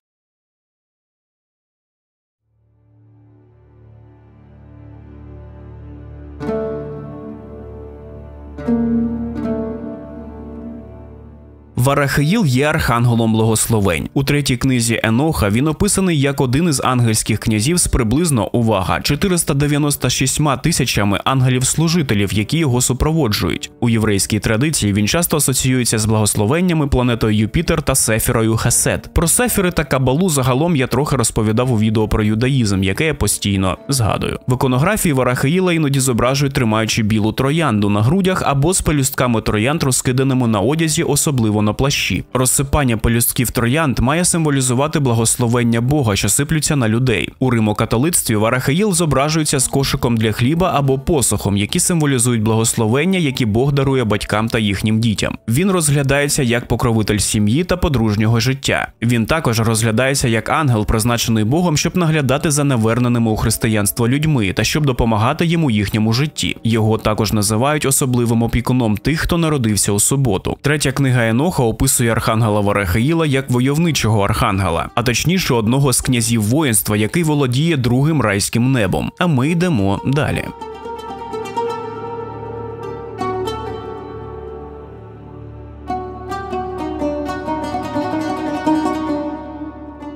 Варахаїл є архангелом благословень. У третій книзі Еноха він описаний як один із ангельських князів з приблизно увага 496 тисячами ангелів-служителів, які його супроводжують. У єврейській традиції він часто асоціюється з благословеннями планетою Юпітер та Сефірою Хесед. Про Сефіри та Кабалу загалом я трохи розповідав у відео про юдаїзм, яке я постійно згадую. В іконографії Варахаїла іноді зображують, тримаючи білу троянду на грудях або з пелюстками троянд, розкиданими на одязі, особливо на плащі. Розсипання пелюстків троянд має символізувати благословення Бога, що сиплються на людей. У римокатолицтві Варахаїл зображується з кошиком для хліба або посохом, які символізують благословення, які Бог дарує батькам та їхнім дітям. Він розглядається як покровитель сім'ї та подружнього життя. Він також розглядається як ангел, призначений Богом, щоб наглядати за неверненими у християнство людьми та щоб допомагати їм у їхньому житті. Його також називають особливим опікуном тих, хто народився у суботу. Третя книга Еноха описує архангела Варахаїла як войовничого архангела, а точніше одного з князів воїнства, який володіє другим райським небом. А ми йдемо далі.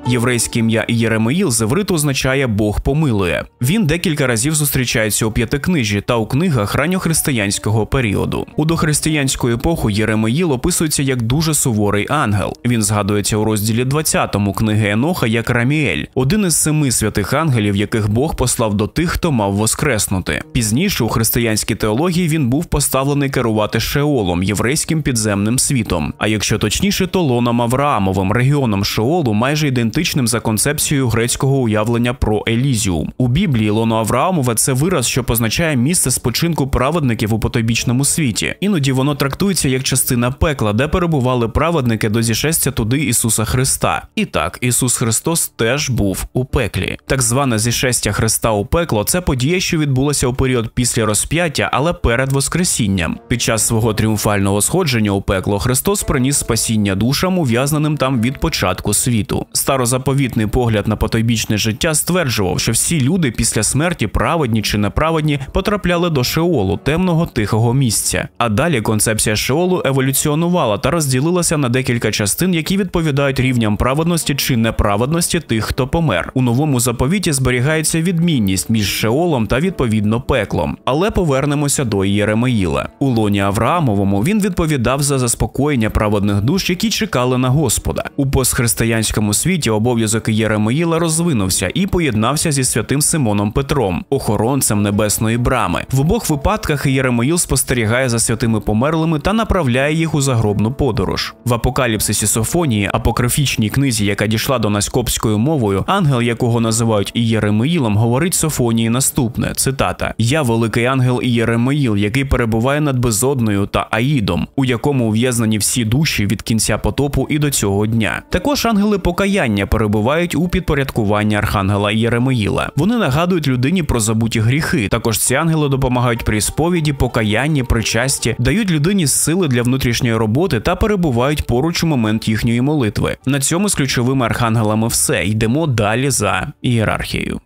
Єврейське ім'я Єремеїл з івриту означає Бог помилує. Він декілька разів зустрічається у п'ятикнижі та у книгах ранньохристиянського періоду. У дохристиянську епоху Єремеїл описується як дуже суворий ангел. Він згадується у розділі 20 книги Еноха як Раміель, один із семи святих ангелів, яких Бог послав до тих, хто мав воскреснути. Пізніше у християнській теології він був поставлений керувати Шеолом, єврейським підземним світом. А якщо точніше, то лоном Авраамовим регіоном Шеолу майже ідентичним ідентичним за концепцією грецького уявлення про Елізіум. У Біблії лоно Авраамове це вираз, що позначає місце спочинку праведників у потойбічному світі. Іноді воно трактується як частина пекла, де перебували праведники до зішестя туди Ісуса Христа. І так, Ісус Христос теж був у пеклі. Так зване зішестя Христа у пекло це подія, що відбулася у період після розп'яття, але перед Воскресінням. Під час свого тріумфального сходження у пекло Христос приніс спасіння душам, ув'язненим там від початку світу старозаповітний погляд на потойбічне життя стверджував, що всі люди після смерті, праведні чи неправедні, потрапляли до Шеолу, темного тихого місця. А далі концепція Шеолу еволюціонувала та розділилася на декілька частин, які відповідають рівням праведності чи неправедності тих, хто помер. У новому заповіті зберігається відмінність між Шеолом та відповідно пеклом. Але повернемося до Єремеїла. У лоні Авраамовому він відповідав за заспокоєння праведних душ, які чекали на Господа. У постхристиянському світі обов'язок Єремеїла розвинувся і поєднався зі святим Симоном Петром, охоронцем небесної брами. В обох випадках Єремеїл спостерігає за святими померлими та направляє їх у загробну подорож. В апокаліпсисі Софонії, апокрифічній книзі, яка дійшла до нас копською мовою, ангел, якого називають Ієремеїлом, говорить Софонії наступне: цитата: Я великий ангел Ієремеїл, який перебуває над безодною та Аїдом, у якому ув'язнені всі душі від кінця потопу і до цього дня. Також ангели покаяння перебувають у підпорядкуванні архангела Єремоїла. Вони нагадують людині про забуті гріхи. Також ці ангели допомагають при сповіді, покаянні, причасті, дають людині сили для внутрішньої роботи та перебувають поруч у момент їхньої молитви. На цьому з ключовими архангелами все йдемо далі за ієрархією.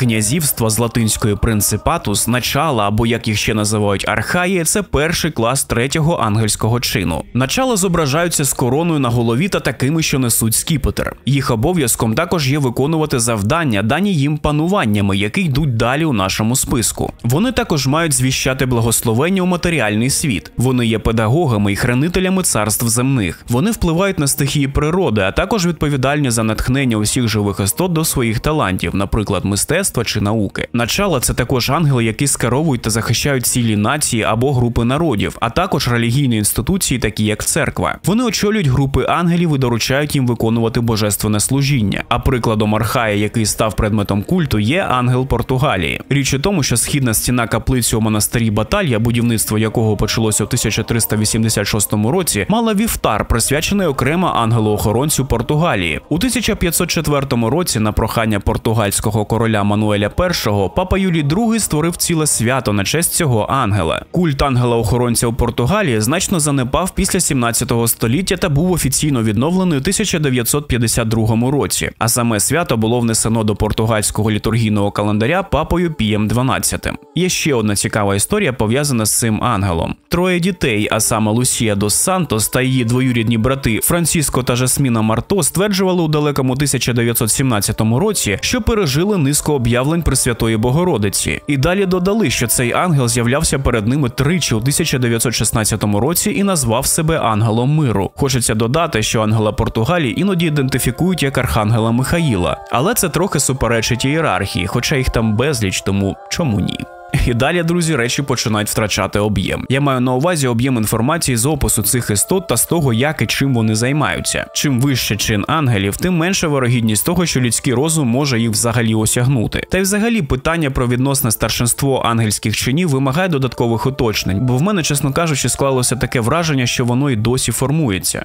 Князівство з латинської принципатус, начала або як їх ще називають архаї, це перший клас третього ангельського чину. Начала зображаються з короною на голові та такими, що несуть скіпетр. Їх обов'язком також є виконувати завдання, дані їм пануваннями, які йдуть далі у нашому списку. Вони також мають звіщати благословення у матеріальний світ. Вони є педагогами і хранителями царств земних. Вони впливають на стихії природи, а також відповідальні за натхнення усіх живих істот до своїх талантів, наприклад, мистецтва мистецтва чи науки. Начало це також ангели, які скеровують та захищають цілі нації або групи народів, а також релігійні інституції, такі як церква. Вони очолюють групи ангелів і доручають їм виконувати божественне служіння. А прикладом архая, який став предметом культу, є ангел Португалії. Річ у тому, що східна стіна каплиці у монастирі Баталія, будівництво якого почалося в 1386 році, мала вівтар, присвячений окремо ангелу-охоронцю Португалії. У 1504 році на прохання португальського короля Мануеля І папа Юлій II створив ціле свято на честь цього ангела. Культ ангела-охоронця у Португалії значно занепав після 17 століття та був офіційно відновлений у 1952 році. А саме свято було внесено до португальського літургійного календаря папою Пієм XII. Є ще одна цікава історія пов'язана з цим ангелом. Троє дітей, а саме Лусія Дос Сантос та її двоюрідні брати Франциско та Жасміна Марто стверджували у далекому 1917 році, що пережили низку об'явлень Пресвятої Богородиці, і далі додали, що цей ангел з'являвся перед ними тричі у 1916 році і назвав себе ангелом миру. Хочеться додати, що ангела Португалії іноді ідентифікують як архангела Михаїла, але це трохи суперечить ієрархії, хоча їх там безліч, тому чому ні? І далі, друзі, речі починають втрачати об'єм. Я маю на увазі об'єм інформації з опису цих істот та з того, як і чим вони займаються. Чим вище чин ангелів, тим менша вирогідність того, що людський розум може їх взагалі осягнути. Та й взагалі питання про відносне старшинство ангельських чинів вимагає додаткових уточнень, бо в мене, чесно кажучи, склалося таке враження, що воно і досі формується.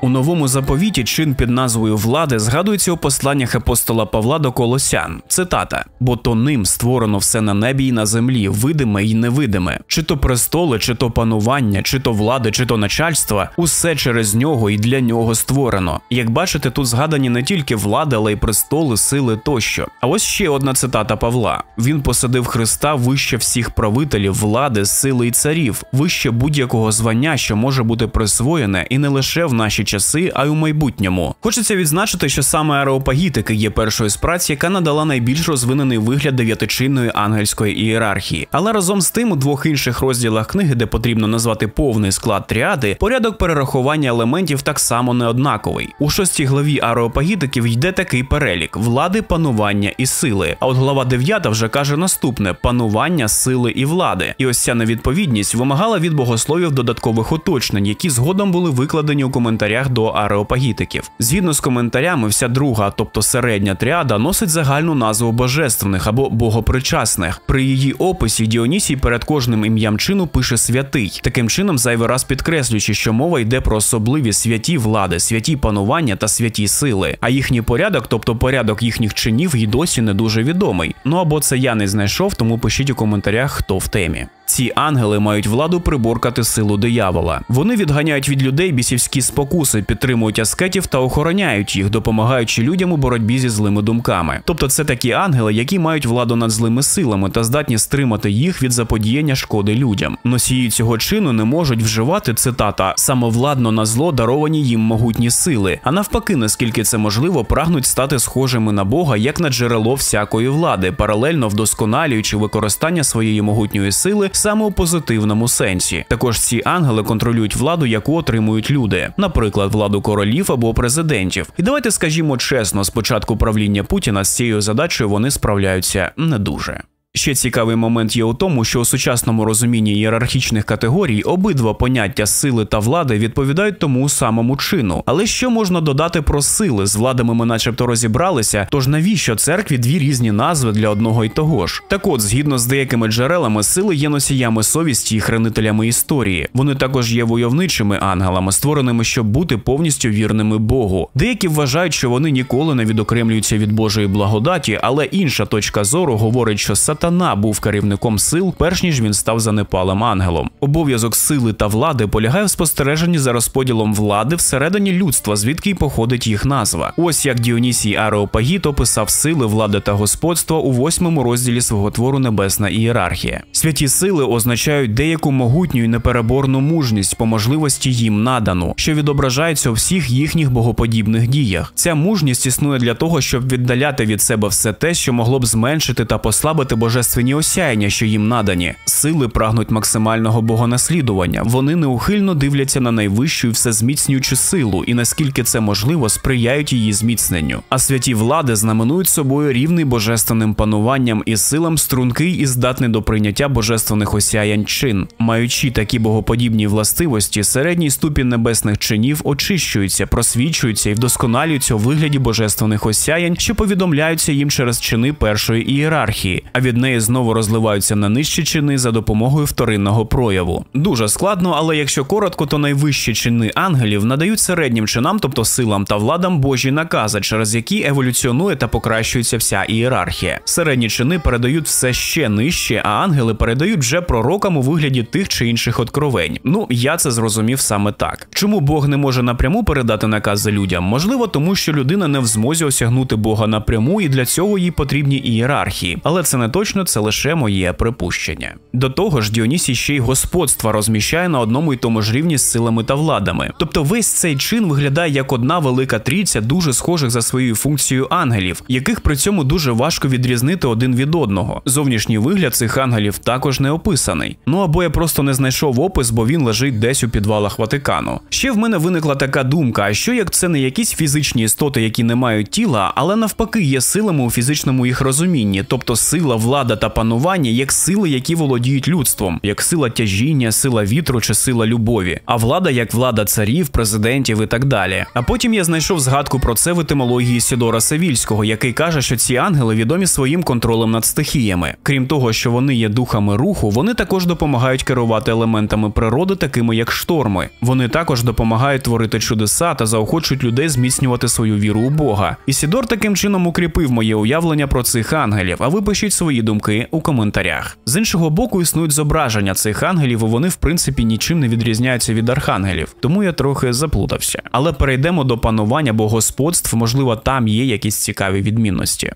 У новому заповіті чин під назвою влади згадується у посланнях апостола Павла до Колосян. Цитата: бо то ним створено все на небі і на землі, видиме і невидиме, чи то престоли, чи то панування, чи то влади, чи то начальства, усе через нього і для нього створено. Як бачите, тут згадані не тільки влади, але й престоли, сили тощо. А ось ще одна цитата Павла: він посадив Христа вище всіх правителів, влади, сили і царів, вище будь-якого звання, що може бути присвоєне, і не лише в наші часи, а й у майбутньому. Хочеться відзначити, що саме ареопагітики є першою з праць, яка надала найбільш розвинений вигляд дев'ятичинної ангельської ієрархії. Але разом з тим у двох інших розділах книги, де потрібно назвати повний склад тріади, порядок перерахування елементів так само неоднаковий. У шостій главі ареопагітиків йде такий перелік: влади, панування і сили. А от глава 9 вже каже наступне: панування, сили і влади. І ось ця невідповідність вимагала від богословів додаткових уточнень, які згодом були викладені у коментарях до ареопагітиків. Згідно з коментарями, вся друга, тобто середня тріада, носить загальну назву божественних або богопричасних. При її описі Діонісій перед кожним ім'ям чину пише святий, таким чином зайвий раз підкреслюючи, що мова йде про особливі святі влади, святі панування та святі сили. А їхній порядок, тобто порядок їхніх чинів, й досі не дуже відомий. Ну або це я не знайшов, тому пишіть у коментарях, хто в темі. Ці ангели мають владу приборкати силу диявола. Вони відганяють від людей бісівські спокуси, підтримують аскетів та охороняють їх, допомагаючи людям у боротьбі зі злими думками. Тобто, це такі ангели, які мають владу над злими силами та здатні стримати їх від заподіяння шкоди людям. Носії цього чину не можуть вживати цитата самовладно на зло даровані їм могутні сили, а навпаки, наскільки це можливо, прагнуть стати схожими на Бога як на джерело всякої влади, паралельно вдосконалюючи використання своєї могутньої сили саме у позитивному сенсі. Також ці ангели контролюють владу, яку отримують люди, наприклад, владу королів або президентів. І давайте скажімо чесно, спочатку правління Путіна з цією задачею вони справляються не дуже. Ще цікавий момент є у тому, що у сучасному розумінні ієрархічних категорій обидва поняття сили та влади відповідають тому самому чину. Але що можна додати про сили? З владами ми начебто розібралися, тож навіщо церкві дві різні назви для одного й того ж? Так от, згідно з деякими джерелами, сили є носіями совісті і хранителями історії. Вони також є войовничими ангелами, створеними, щоб бути повністю вірними Богу. Деякі вважають, що вони ніколи не відокремлюються від Божої благодаті, але інша точка зору говорить, що сатана сатана був керівником сил, перш ніж він став занепалим ангелом. Обов'язок сили та влади полягає в спостереженні за розподілом влади всередині людства, звідки й походить їх назва. Ось як Діонісій Ареопагіт описав сили влади та господства у восьмому розділі свого твору Небесна ієрархія. Святі сили означають деяку могутню і непереборну мужність по можливості їм надану, що відображається у всіх їхніх богоподібних діях. Ця мужність існує для того, щоб віддаляти від себе все те, що могло б зменшити та послабити божественні осяяння, що їм надані. Сили прагнуть максимального богонаслідування. Вони неухильно дивляться на найвищу і всезміцнюючу силу, і наскільки це можливо, сприяють її зміцненню. А святі влади знаменують собою рівний божественним пануванням і силам стрункий і здатний до прийняття божественних осяянь чин. Маючи такі богоподібні властивості, середній ступінь небесних чинів очищується, просвічується і вдосконалюється у вигляді божественних осяянь, що повідомляються їм через чини першої ієрархії. А від неї знову розливаються на нижчі чини за допомогою вторинного прояву. Дуже складно, але якщо коротко, то найвищі чини ангелів надають середнім чинам, тобто силам та владам Божі накази, через які еволюціонує та покращується вся ієрархія. Середні чини передають все ще нижче, а ангели передають вже пророкам у вигляді тих чи інших откровень. Ну я це зрозумів саме так. Чому Бог не може напряму передати накази людям? Можливо, тому що людина не в змозі осягнути Бога напряму, і для цього їй потрібні ієрархії. Але це не точно, це лише моє припущення. До того ж, Діонісій ще й господства розміщає на одному й тому ж рівні з силами та владами. Тобто весь цей чин виглядає як одна велика трійця дуже схожих за своєю функцією ангелів, яких при цьому дуже важко відрізнити один від одного. Зовнішній вигляд цих ангелів також не описаний. Ну або я просто не знайшов опис, бо він лежить десь у підвалах Ватикану. Ще в мене виникла така думка: а що як це не якісь фізичні істоти, які не мають тіла, але навпаки є силами у фізичному їх розумінні, тобто сила влада влада та панування як сили, які володіють людством, як сила тяжіння, сила вітру чи сила любові, а влада як влада царів, президентів і так далі. А потім я знайшов згадку про це в етимології Сідора Савільського, який каже, що ці ангели відомі своїм контролем над стихіями. Крім того, що вони є духами руху, вони також допомагають керувати елементами природи, такими як шторми. Вони також допомагають творити чудеса та заохочують людей зміцнювати свою віру у Бога. І Сідор таким чином укріпив моє уявлення про цих ангелів. А ви пишіть свої думки у коментарях. З іншого боку, існують зображення цих ангелів, і вони в принципі нічим не відрізняються від архангелів, тому я трохи заплутався. Але перейдемо до панування або господств, можливо, там є якісь цікаві відмінності.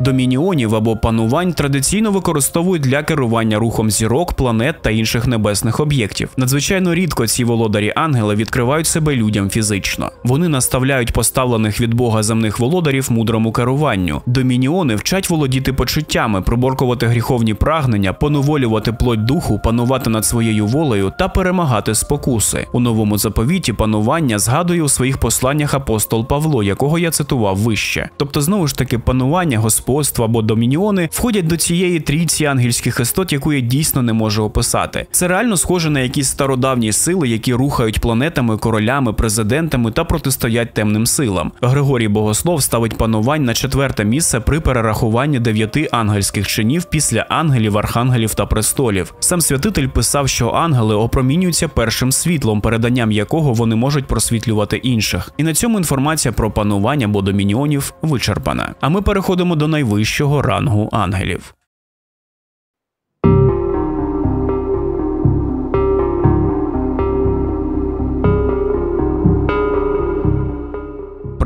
Домініонів або панувань традиційно використовують для керування рухом зірок, планет та інших небесних об'єктів. Надзвичайно рідко ці володарі ангели відкривають себе людям фізично. Вони наставляють поставлених від Бога земних володарів мудрому керуванню. Домініони вчать володіти почуттями, приборкувати гріховні прагнення, поневолювати плоть духу, панувати над своєю волею та перемагати спокуси. У новому заповіті панування згадує у своїх посланнях апостол Павло, якого я цитував вище. Тобто, знову ж таки, панування Господь господство або домініони входять до цієї трійці ангельських істот, яку я дійсно не можу описати. Це реально схоже на якісь стародавні сили, які рухають планетами, королями, президентами та протистоять темним силам. Григорій Богослов ставить панувань на четверте місце при перерахуванні дев'яти ангельських чинів після ангелів, архангелів та престолів. Сам святитель писав, що ангели опромінюються першим світлом, переданням якого вони можуть просвітлювати інших. І на цьому інформація про панування або домініонів вичерпана. А ми переходимо до найвищого рангу ангелів.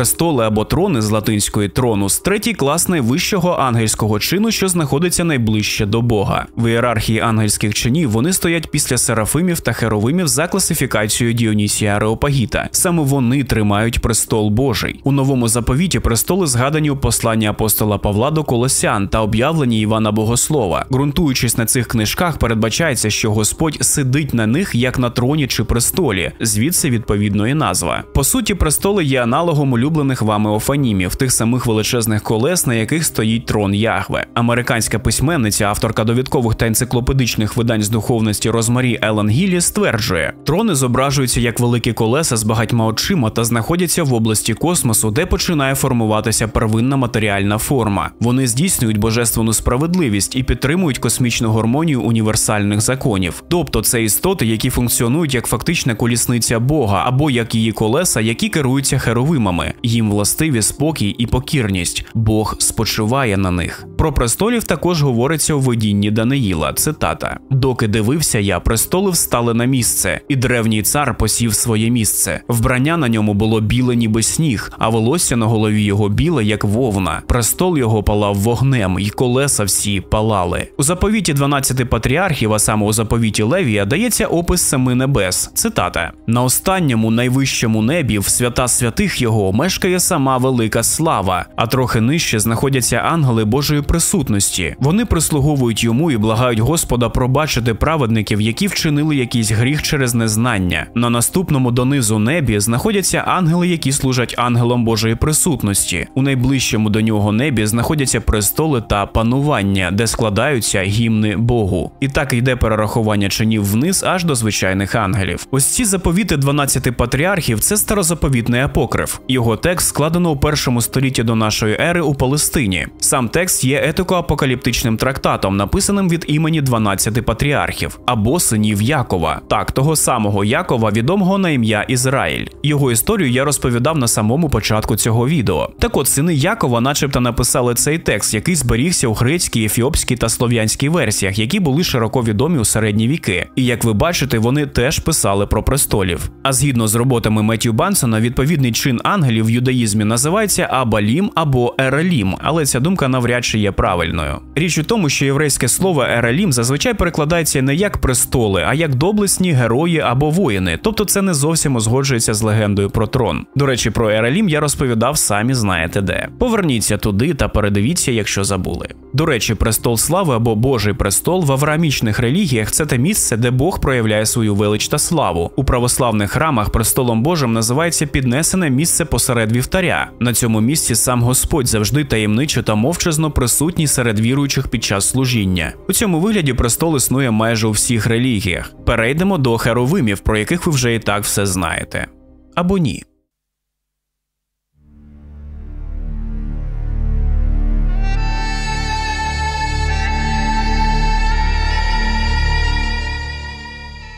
Престоли або трони з латинської тронус третій клас найвищого ангельського чину, що знаходиться найближче до Бога. В ієрархії ангельських чинів вони стоять після серафимів та херовимів за класифікацією Діонісія Ареопагіта. Саме вони тримають престол Божий. У новому заповіті престоли згадані у посланні апостола Павла до Колосян та об'явлені Івана Богослова. Ґрунтуючись на цих книжках, передбачається, що Господь сидить на них як на троні чи престолі, звідси відповідно і назва. По суті, престоли є аналогом улюблених вами офанімів, тих самих величезних колес, на яких стоїть трон Ягве. Американська письменниця, авторка довідкових та енциклопедичних видань з духовності Розмарі Елен Гіллі стверджує, трони зображуються як великі колеса з багатьма очима та знаходяться в області космосу, де починає формуватися первинна матеріальна форма. Вони здійснюють божественну справедливість і підтримують космічну гармонію універсальних законів. Тобто це істоти, які функціонують як фактична колісниця Бога або як її колеса, які керуються херовимами їм властиві спокій і покірність. Бог спочиває на них. Про престолів також говориться у видінні Даниїла. Цитата: доки дивився я, престоли встали на місце, і древній цар посів своє місце. Вбрання на ньому було біле, ніби сніг, а волосся на голові його біле, як вовна. Престол його палав вогнем, і колеса всі палали. У заповіті 12 патріархів, а саме у заповіті Левія, дається опис семи небес. Цитата: на останньому найвищому небі, в свята святих його мешкає сама велика слава, а трохи нижче знаходяться ангели Божої присутності. Вони прислуговують йому і благають Господа пробачити праведників, які вчинили якийсь гріх через незнання. На наступному донизу небі знаходяться ангели, які служать ангелам Божої присутності. У найближчому до нього небі знаходяться престоли та панування, де складаються гімни Богу. І так йде перерахування чинів вниз аж до звичайних ангелів. Ось ці заповіти 12 патріархів це старозаповітний апокриф. Його текст складено у першому столітті до нашої ери у Палестині. Сам текст є етико-апокаліптичним трактатом, написаним від імені 12 патріархів або синів Якова, так того самого Якова, відомого на ім'я Ізраїль. Його історію я розповідав на самому початку цього відео. Так от сини Якова, начебто, написали цей текст, який зберігся у грецькій, ефіопській та слов'янській версіях, які були широко відомі у середні віки. І як ви бачите, вони теж писали про престолів. А згідно з роботами Меттю Бансона, відповідний чин ангелів в юдаїзмі називається Абалім або Ерелім, але ця думка навряд чи є правильною. Річ у тому, що єврейське слово ерелім зазвичай перекладається не як престоли, а як доблесні герої або воїни. Тобто це не зовсім узгоджується з легендою про трон. До речі, про ерелім я розповідав, самі знаєте де. Поверніться туди та передивіться, якщо забули. До речі, престол слави або Божий престол в авраамічних релігіях це те місце, де Бог проявляє свою велич та славу. У православних храмах престолом Божим називається піднесене місце посеред вівтаря. На цьому місці сам Господь завжди таємничо та мовчазно присутній серед віруючих під час служіння. У цьому вигляді престол існує майже у всіх релігіях. Перейдемо до херовимів, про яких ви вже і так все знаєте. Або ні.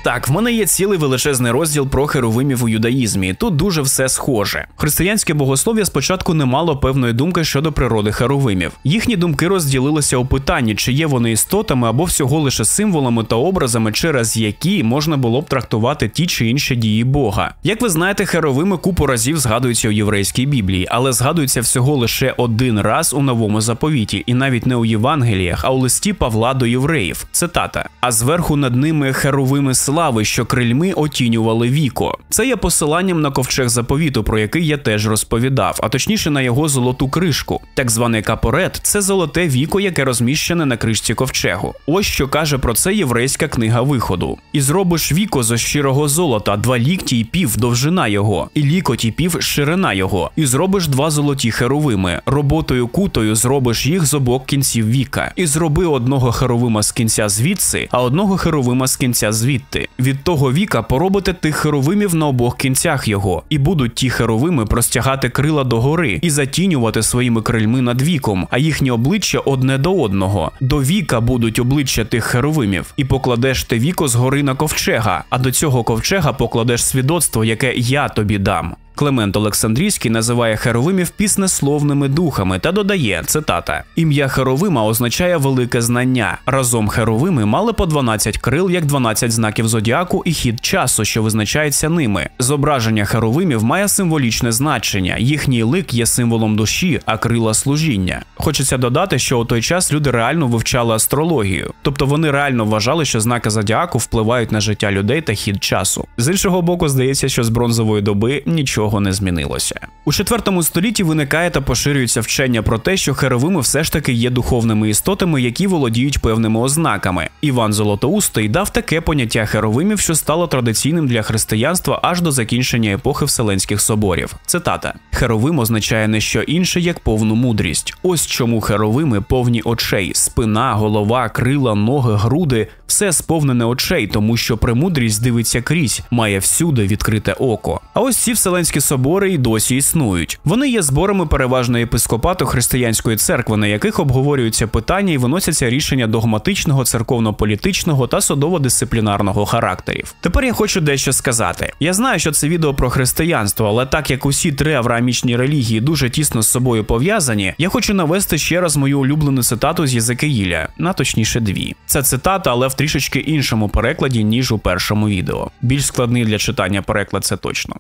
Так, в мене є цілий величезний розділ про херовимів у юдаїзмі. Тут дуже все схоже. Християнське богослов'я спочатку не мало певної думки щодо природи херовимів. Їхні думки розділилися у питанні, чи є вони істотами або всього лише символами та образами, через які можна було б трактувати ті чи інші дії Бога. Як ви знаєте, херовими купу разів згадуються у єврейській біблії, але згадуються всього лише один раз у новому заповіті, і навіть не у Євангеліях, а у листі Павла до євреїв. Цитата: а зверху над ними херовими слави, що крильми отінювали віко. Це є посиланням на ковчег заповіту, про який я теж розповідав, а точніше на його золоту кришку. Так званий капорет це золоте віко, яке розміщене на кришці ковчегу. Ось що каже про це єврейська книга виходу. І зробиш віко зо щирого золота, два лікті й пів довжина його, і лікоть і пів ширина його, і зробиш два золоті херовими. Роботою кутою зробиш їх з обох кінців віка, і зроби одного херовима з кінця звідси, а одного херовима з кінця звідти. Від того віка поробите тих херовимів на обох кінцях його, і будуть ті херовими простягати крила догори і затінювати своїми крильми над віком, а їхні обличчя одне до одного. До віка будуть обличчя тих херовимів, і покладеш те віко згори на ковчега, а до цього ковчега покладеш свідоцтво, яке я тобі дам. Клемент Олександрійський називає херовимів піснесловними духами та додає цитата: ім'я Херовима означає велике знання. Разом херовими мали по 12 крил, як 12 знаків зодіаку і хід часу, що визначається ними. Зображення херовимів має символічне значення. Їхній лик є символом душі, а крила служіння. Хочеться додати, що у той час люди реально вивчали астрологію, тобто вони реально вважали, що знаки зодіаку впливають на життя людей та хід часу. З іншого боку, здається, що з бронзової доби нічого не змінилося. У четвертому столітті виникає та поширюється вчення про те, що херовими все ж таки є духовними істотами, які володіють певними ознаками. Іван Золотоустий дав таке поняття херовимів, що стало традиційним для християнства аж до закінчення епохи Вселенських соборів. Цитата: Херовим означає не що інше, як повну мудрість. Ось чому херовими повні очей, спина, голова, крила, ноги, груди все сповнене очей, тому що премудрість дивиться крізь, має всюди відкрите око. А ось ці вселенські собори й досі існують. Вони є зборами переважно єпископату християнської церкви, на яких обговорюються питання і виносяться рішення догматичного, церковно-політичного та судово-дисциплінарного характерів. Тепер я хочу дещо сказати. Я знаю, що це відео про християнство, але так як усі три авраамічні релігії дуже тісно з собою пов'язані, я хочу навести ще раз мою улюблену цитату з Єзекиїля, на точніше дві. Це цитата, але в трішечки іншому перекладі, ніж у першому відео. Більш складний для читання переклад це точно.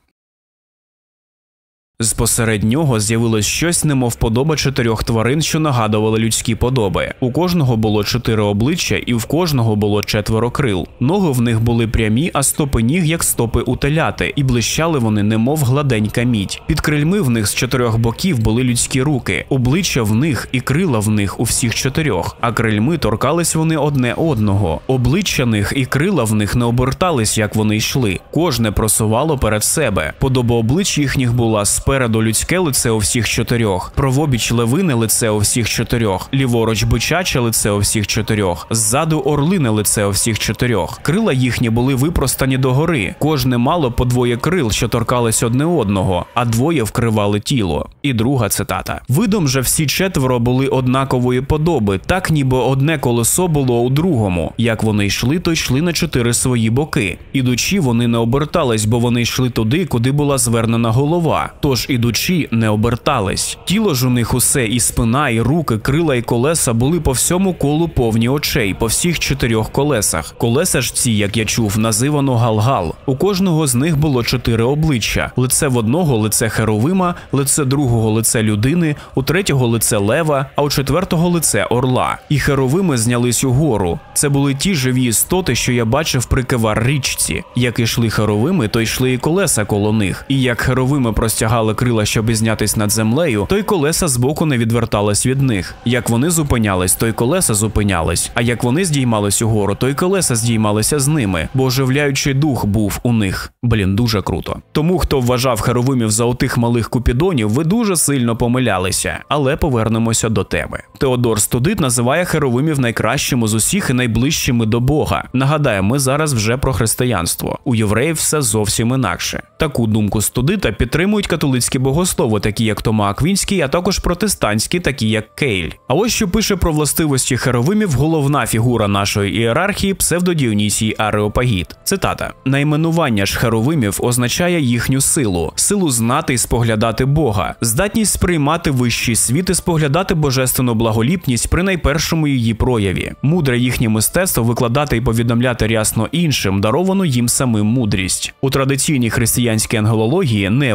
З посеред нього з'явилось щось, немов подоба чотирьох тварин, що нагадували людські подоби. У кожного було чотири обличчя, і в кожного було четверо крил. Ноги в них були прямі, а стопи ніг, як стопи у теляти, і блищали вони, немов гладенька мідь. Під крильми в них з чотирьох боків були людські руки, обличчя в них і крила в них у всіх чотирьох, а крильми торкались вони одне одного. Обличчя них і крила в них не обертались, як вони йшли. Кожне просувало перед себе. Подоба облич їхніх була спереду людське лице у всіх чотирьох, провобіч левине лице у всіх чотирьох, ліворуч бичаче лице у всіх чотирьох, ззаду орлине лице у всіх чотирьох. Крила їхні були випростані догори. Кожне мало по двоє крил, що торкались одне одного, а двоє вкривали тіло. І друга цитата: видом же всі четверо були однакової подоби, так ніби одне колесо було у другому. Як вони йшли, то йшли на чотири свої боки. Ідучи, вони не обертались, бо вони йшли туди, куди була звернена голова. Тож Тож ідучі не обертались. Тіло ж у них усе, і спина, і руки, крила, і колеса були по всьому колу повні очей, по всіх чотирьох колесах. Колеса ж ці, як я чув, називано галгал. У кожного з них було чотири обличчя: лице в одного лице херувима, лице другого лице людини, у третього лице лева, а у четвертого лице орла. І херувими знялись угору. Це були ті живі істоти, що я бачив при Кевар річці. Як ішли херувими, то йшли і колеса коло них. І як херувими простягали крила, щоб знятись над землею, то й колеса збоку не відвертались від них. Як вони зупинялись, то й колеса зупинялись. А як вони здіймались угору, то й колеса здіймалися з ними, бо оживляючий дух був у них. Блін, дуже круто. Тому хто вважав херовимів за отих малих купідонів, ви дуже сильно помилялися. Але повернемося до теми. Теодор Студит називає херовимів найкращими з усіх і найближчими до Бога. Нагадаю, ми зараз вже про християнство. У євреїв все зовсім інакше. Таку думку студита підтримують католицькі богослови, такі як Тома Аквінський, а також протестантські, такі як Кейль. А ось що пише про властивості херовимів головна фігура нашої ієрархії псевдодіонісій Ареопагіт. Цитата: найменування ж херовимів означає їхню силу, силу знати і споглядати Бога, здатність сприймати вищий світ і споглядати божественну благоліпність при найпершому її прояві. Мудре їхнє мистецтво викладати і повідомляти рясно іншим, даровану їм самим мудрість. У традиційній християнській ангелології, не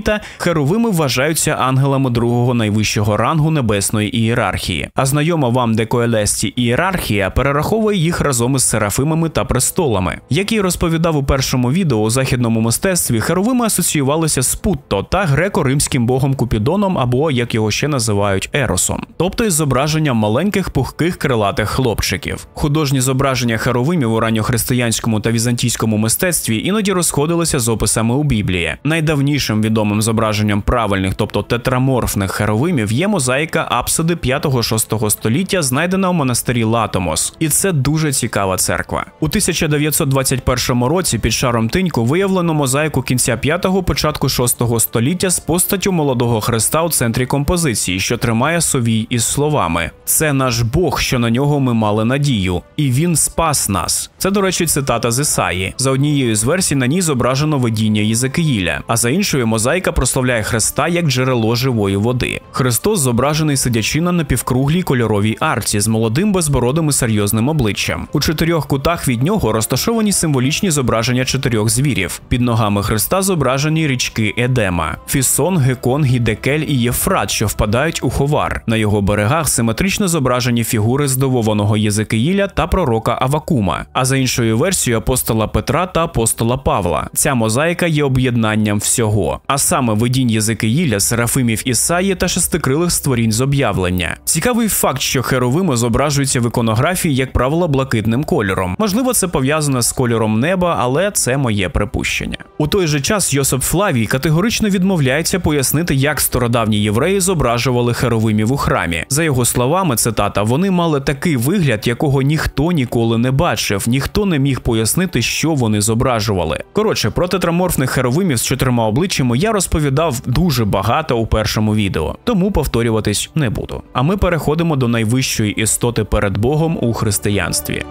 у херовими вважаються ангелами другого найвищого рангу небесної ієрархії. А знайома вам декоелесті ієрархія перераховує їх разом із серафимами та престолами. Як я розповідав у першому відео у західному мистецтві, херовими асоціювалися з Путто та греко-римським богом Купідоном, або як його ще називають Еросом, тобто із зображенням маленьких пухких крилатих хлопчиків. Художні зображення херовимів у ранньохристиянському та візантійському мистецтві іноді розходилися з описами у Біблії. Найдавнішим відомим зображенням правильних, тобто тетраморфних херовимів, є мозаїка апсиди 5-6 століття, знайдена у монастирі Латомос, і це дуже цікава церква. У 1921 році під шаром тиньку виявлено мозаїку кінця 5-го, початку 6-го століття з постаттю молодого Христа у центрі композиції, що тримає совій із словами: Це наш Бог, що на нього ми мали надію, і він спас нас. Це, до речі, цитата з Ісаї. За однією з версій на ній зображено видіння Єзекиїля, а за іншою мозаїка прославляє Христа як джерело живої води. Христос зображений сидячи на напівкруглій кольоровій арці з молодим безбородим і серйозним обличчям. У чотирьох кутах від нього розташовані символічні зображення чотирьох звірів. Під ногами Христа зображені річки Едема, Фісон, Гекон, Гідекель і Єфрат, що впадають у Ховар. На його берегах симетрично зображені фігури здивованого Єзекиїля та пророка Авакума. А за іншою версією апостола Петра та апостола Павла. Ця мозаїка є об'єднанням всього, а саме видінь язики Їля, Серафимів Ісаї та шестикрилих створінь з об'явлення. Цікавий факт, що херовими зображуються в іконографії, як правило, блакитним кольором. Можливо, це пов'язане з кольором неба, але це моє припущення. У той же час Йосип Флавій категорично відмовляється пояснити, як стародавні євреї зображували херовимів у храмі. За його словами, цитата, вони мали такий вигляд, якого ніхто ніколи не бачив, ніхто не міг пояснити, що вони зображували. Коротше, про тетраморфних херовимів з чотирма обличчями я розповідав дуже багато у першому відео, тому повторюватись не буду. А ми переходимо до найвищої істоти перед Богом у християнстві.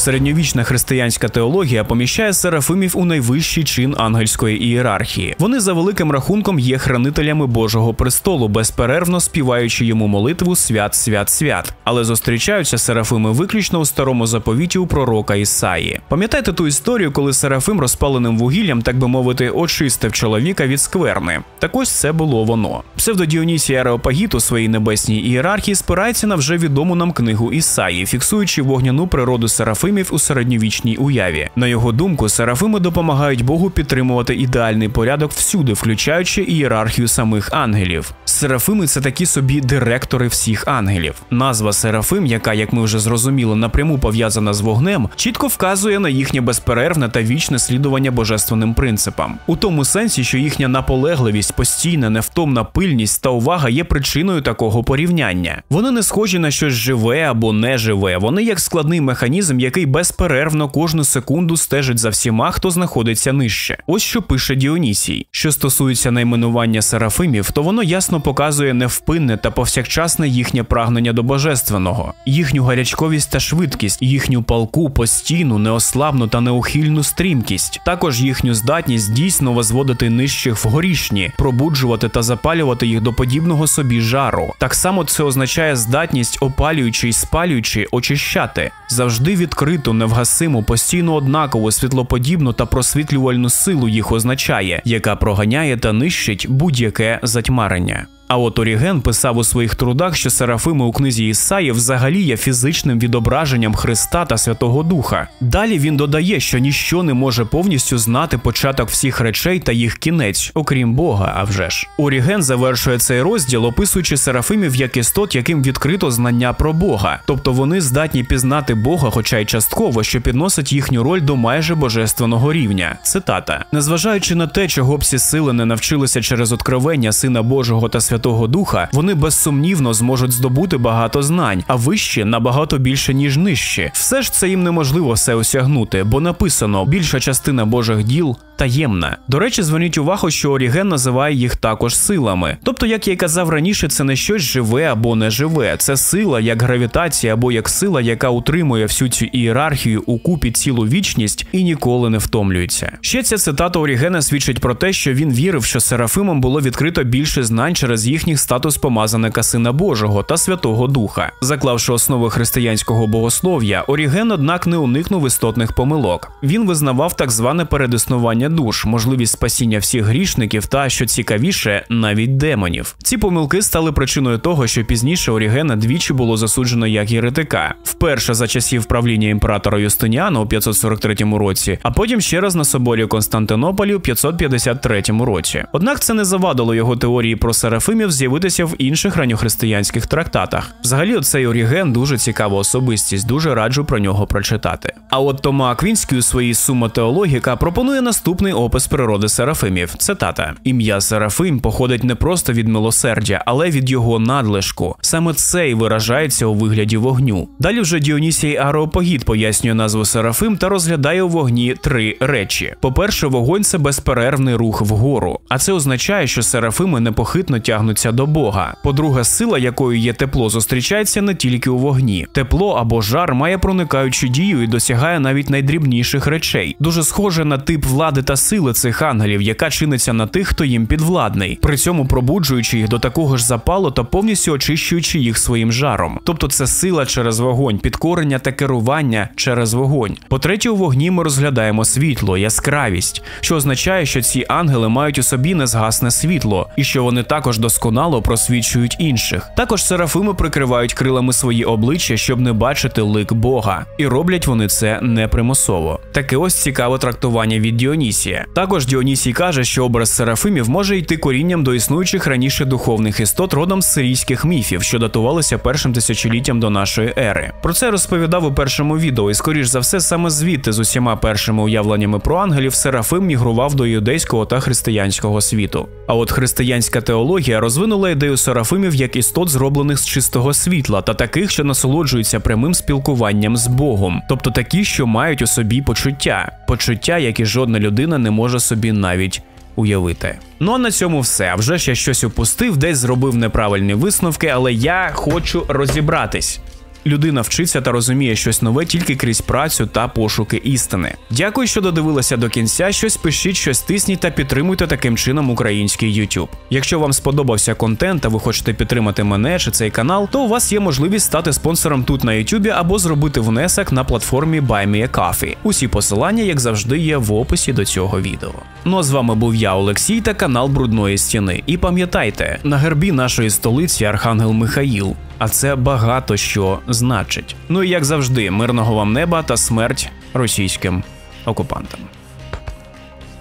Середньовічна християнська теологія поміщає серафимів у найвищий чин ангельської ієрархії. Вони за великим рахунком є хранителями Божого престолу, безперервно співаючи йому молитву свят, свят, свят. Але зустрічаються серафими виключно у старому заповіті у пророка Ісаї. Пам'ятаєте ту історію, коли серафим розпаленим вугіллям, так би мовити, очистив чоловіка від скверни? Так ось це було воно. Псевдодіонісій Ареопагіт у своїй небесній ієрархії спирається на вже відому нам книгу Ісаї, фіксуючи вогняну природу серафимів у середньовічній уяві. На його думку, серафими допомагають Богу підтримувати ідеальний порядок всюди, включаючи ієрархію самих ангелів. Серафими це такі собі директори всіх ангелів. Назва Серафим, яка, як ми вже зрозуміли, напряму пов'язана з вогнем, чітко вказує на їхнє безперервне та вічне слідування божественним принципам, у тому сенсі, що їхня наполегливість, постійна, невтомна пильність та увага є причиною такого порівняння. Вони не схожі на щось живе або не живе. Вони як складний механізм, який безперервно кожну секунду стежить за всіма, хто знаходиться нижче. Ось що пише Діонісій. Що стосується найменування серафимів, то воно ясно показує невпинне та повсякчасне їхнє прагнення до божественного, їхню гарячковість та швидкість, їхню палку, постійну, неослабну та неухильну стрімкість, також їхню здатність дійсно возводити нижчих в горішні, пробуджувати та запалювати їх до подібного собі жару. Так само це означає здатність, опалюючи й спалюючи, очищати, завжди відкриту, невгасиму, постійно однакову, світлоподібну та просвітлювальну силу їх означає, яка проганяє та нищить будь-яке затьмарення. А от Оріген писав у своїх трудах, що Серафими у книзі Ісаї взагалі є фізичним відображенням Христа та Святого Духа. Далі він додає, що ніщо не може повністю знати початок всіх речей та їх кінець, окрім Бога. А вже ж. Оріген завершує цей розділ, описуючи Серафимів як істот, яким відкрито знання про Бога, тобто вони здатні пізнати Бога, хоча й частково, що підносить їхню роль до майже божественного рівня. Цитата: незважаючи на те, чого б ці сили не навчилися через откровення Сина Божого та Святого. Святого Духа, вони безсумнівно зможуть здобути багато знань, а вище набагато більше ніж нижче. Все ж це їм неможливо все осягнути, бо написано більша частина Божих діл таємна. До речі, зверніть увагу, що Оріген називає їх також силами. Тобто, як я казав раніше, це не щось живе або не живе, це сила як гравітація або як сила, яка утримує всю цю ієрархію у купі цілу вічність і ніколи не втомлюється. Ще ця цитата Орігена свідчить про те, що він вірив, що Серафимам було відкрито більше знань через їхніх статус помазаника Сина Божого та Святого Духа. Заклавши основи християнського богослов'я, Оріген, однак, не уникнув істотних помилок. Він визнавав так зване передиснування душ, можливість спасіння всіх грішників та, що цікавіше, навіть демонів. Ці помилки стали причиною того, що пізніше Орігена двічі було засуджено як єретика. Вперше за часів правління імператора Юстиніана у 543 році, а потім ще раз на соборі Константинополі у 553 році. Однак це не завадило його теорії про серафимів з'явитися в інших ранньохристиянських трактатах. Взагалі, оцей Оріген дуже цікава особистість, дуже раджу про нього прочитати. А от Тома Аквінський у своїй сума теологіка пропонує наступний опис природи серафимів. Цитата: ім'я Серафим походить не просто від милосердя, але від його надлишку. Саме це й виражається у вигляді вогню. Далі вже Діонісій Ареопагіт пояснює назву Серафим та розглядає у вогні три речі: по-перше, вогонь це безперервний рух вгору, а це означає, що серафими непохитно тягнуться до Бога. По-друге, сила, якою є тепло, зустрічається не тільки у вогні. Тепло або жар має проникаючу дію і досягає навіть найдрібніших речей. Дуже схоже на тип влади та сили цих ангелів, яка чиниться на тих, хто їм підвладний, при цьому пробуджуючи їх до такого ж запалу та повністю очищуючи їх своїм жаром. Тобто це сила через вогонь, підкорення та керування через вогонь. По-третє, у вогні ми розглядаємо світло, яскравість, що означає, що ці ангели мають у собі незгасне світло, і що вони також досконало просвічують інших. Також серафими прикривають крилами свої обличчя, щоб не бачити лик Бога, і роблять вони це непримусово. Таке ось цікаве трактування від Діонісія. Також Діонісій каже, що образ серафимів може йти корінням до існуючих раніше духовних істот родом з сирійських міфів, що датувалися першим тисячоліттям до нашої ери. Про це розповідав у першому відео, і скоріш за все, саме звідти з усіма першими уявленнями про ангелів серафим мігрував до юдейського та християнського світу. А от християнська теологія розвинула ідею серафимів як істот, зроблених з чистого світла, та таких, що насолоджуються прямим спілкуванням з Богом, тобто такі, що мають у собі почуття, почуття, які жодна людина не може собі навіть уявити. Ну а на цьому все. Вже я щось упустив, десь зробив неправильні висновки, але я хочу розібратись. Людина вчиться та розуміє щось нове тільки крізь працю та пошуки істини. Дякую, що додивилися до кінця. Щось пишіть, щось тисніть та підтримуйте таким чином український YouTube. Якщо вам сподобався контент, та ви хочете підтримати мене чи цей канал, то у вас є можливість стати спонсором тут на YouTube або зробити внесок на платформі BuyMeACoffee. Усі посилання, як завжди, є в описі до цього відео. Ну а з вами був я, Олексій, та канал Брудної Стіни. І пам'ятайте, на гербі нашої столиці Архангел Михаїл а це багато що значить. Ну і як завжди, мирного вам неба та смерть російським окупантам.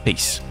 Peace.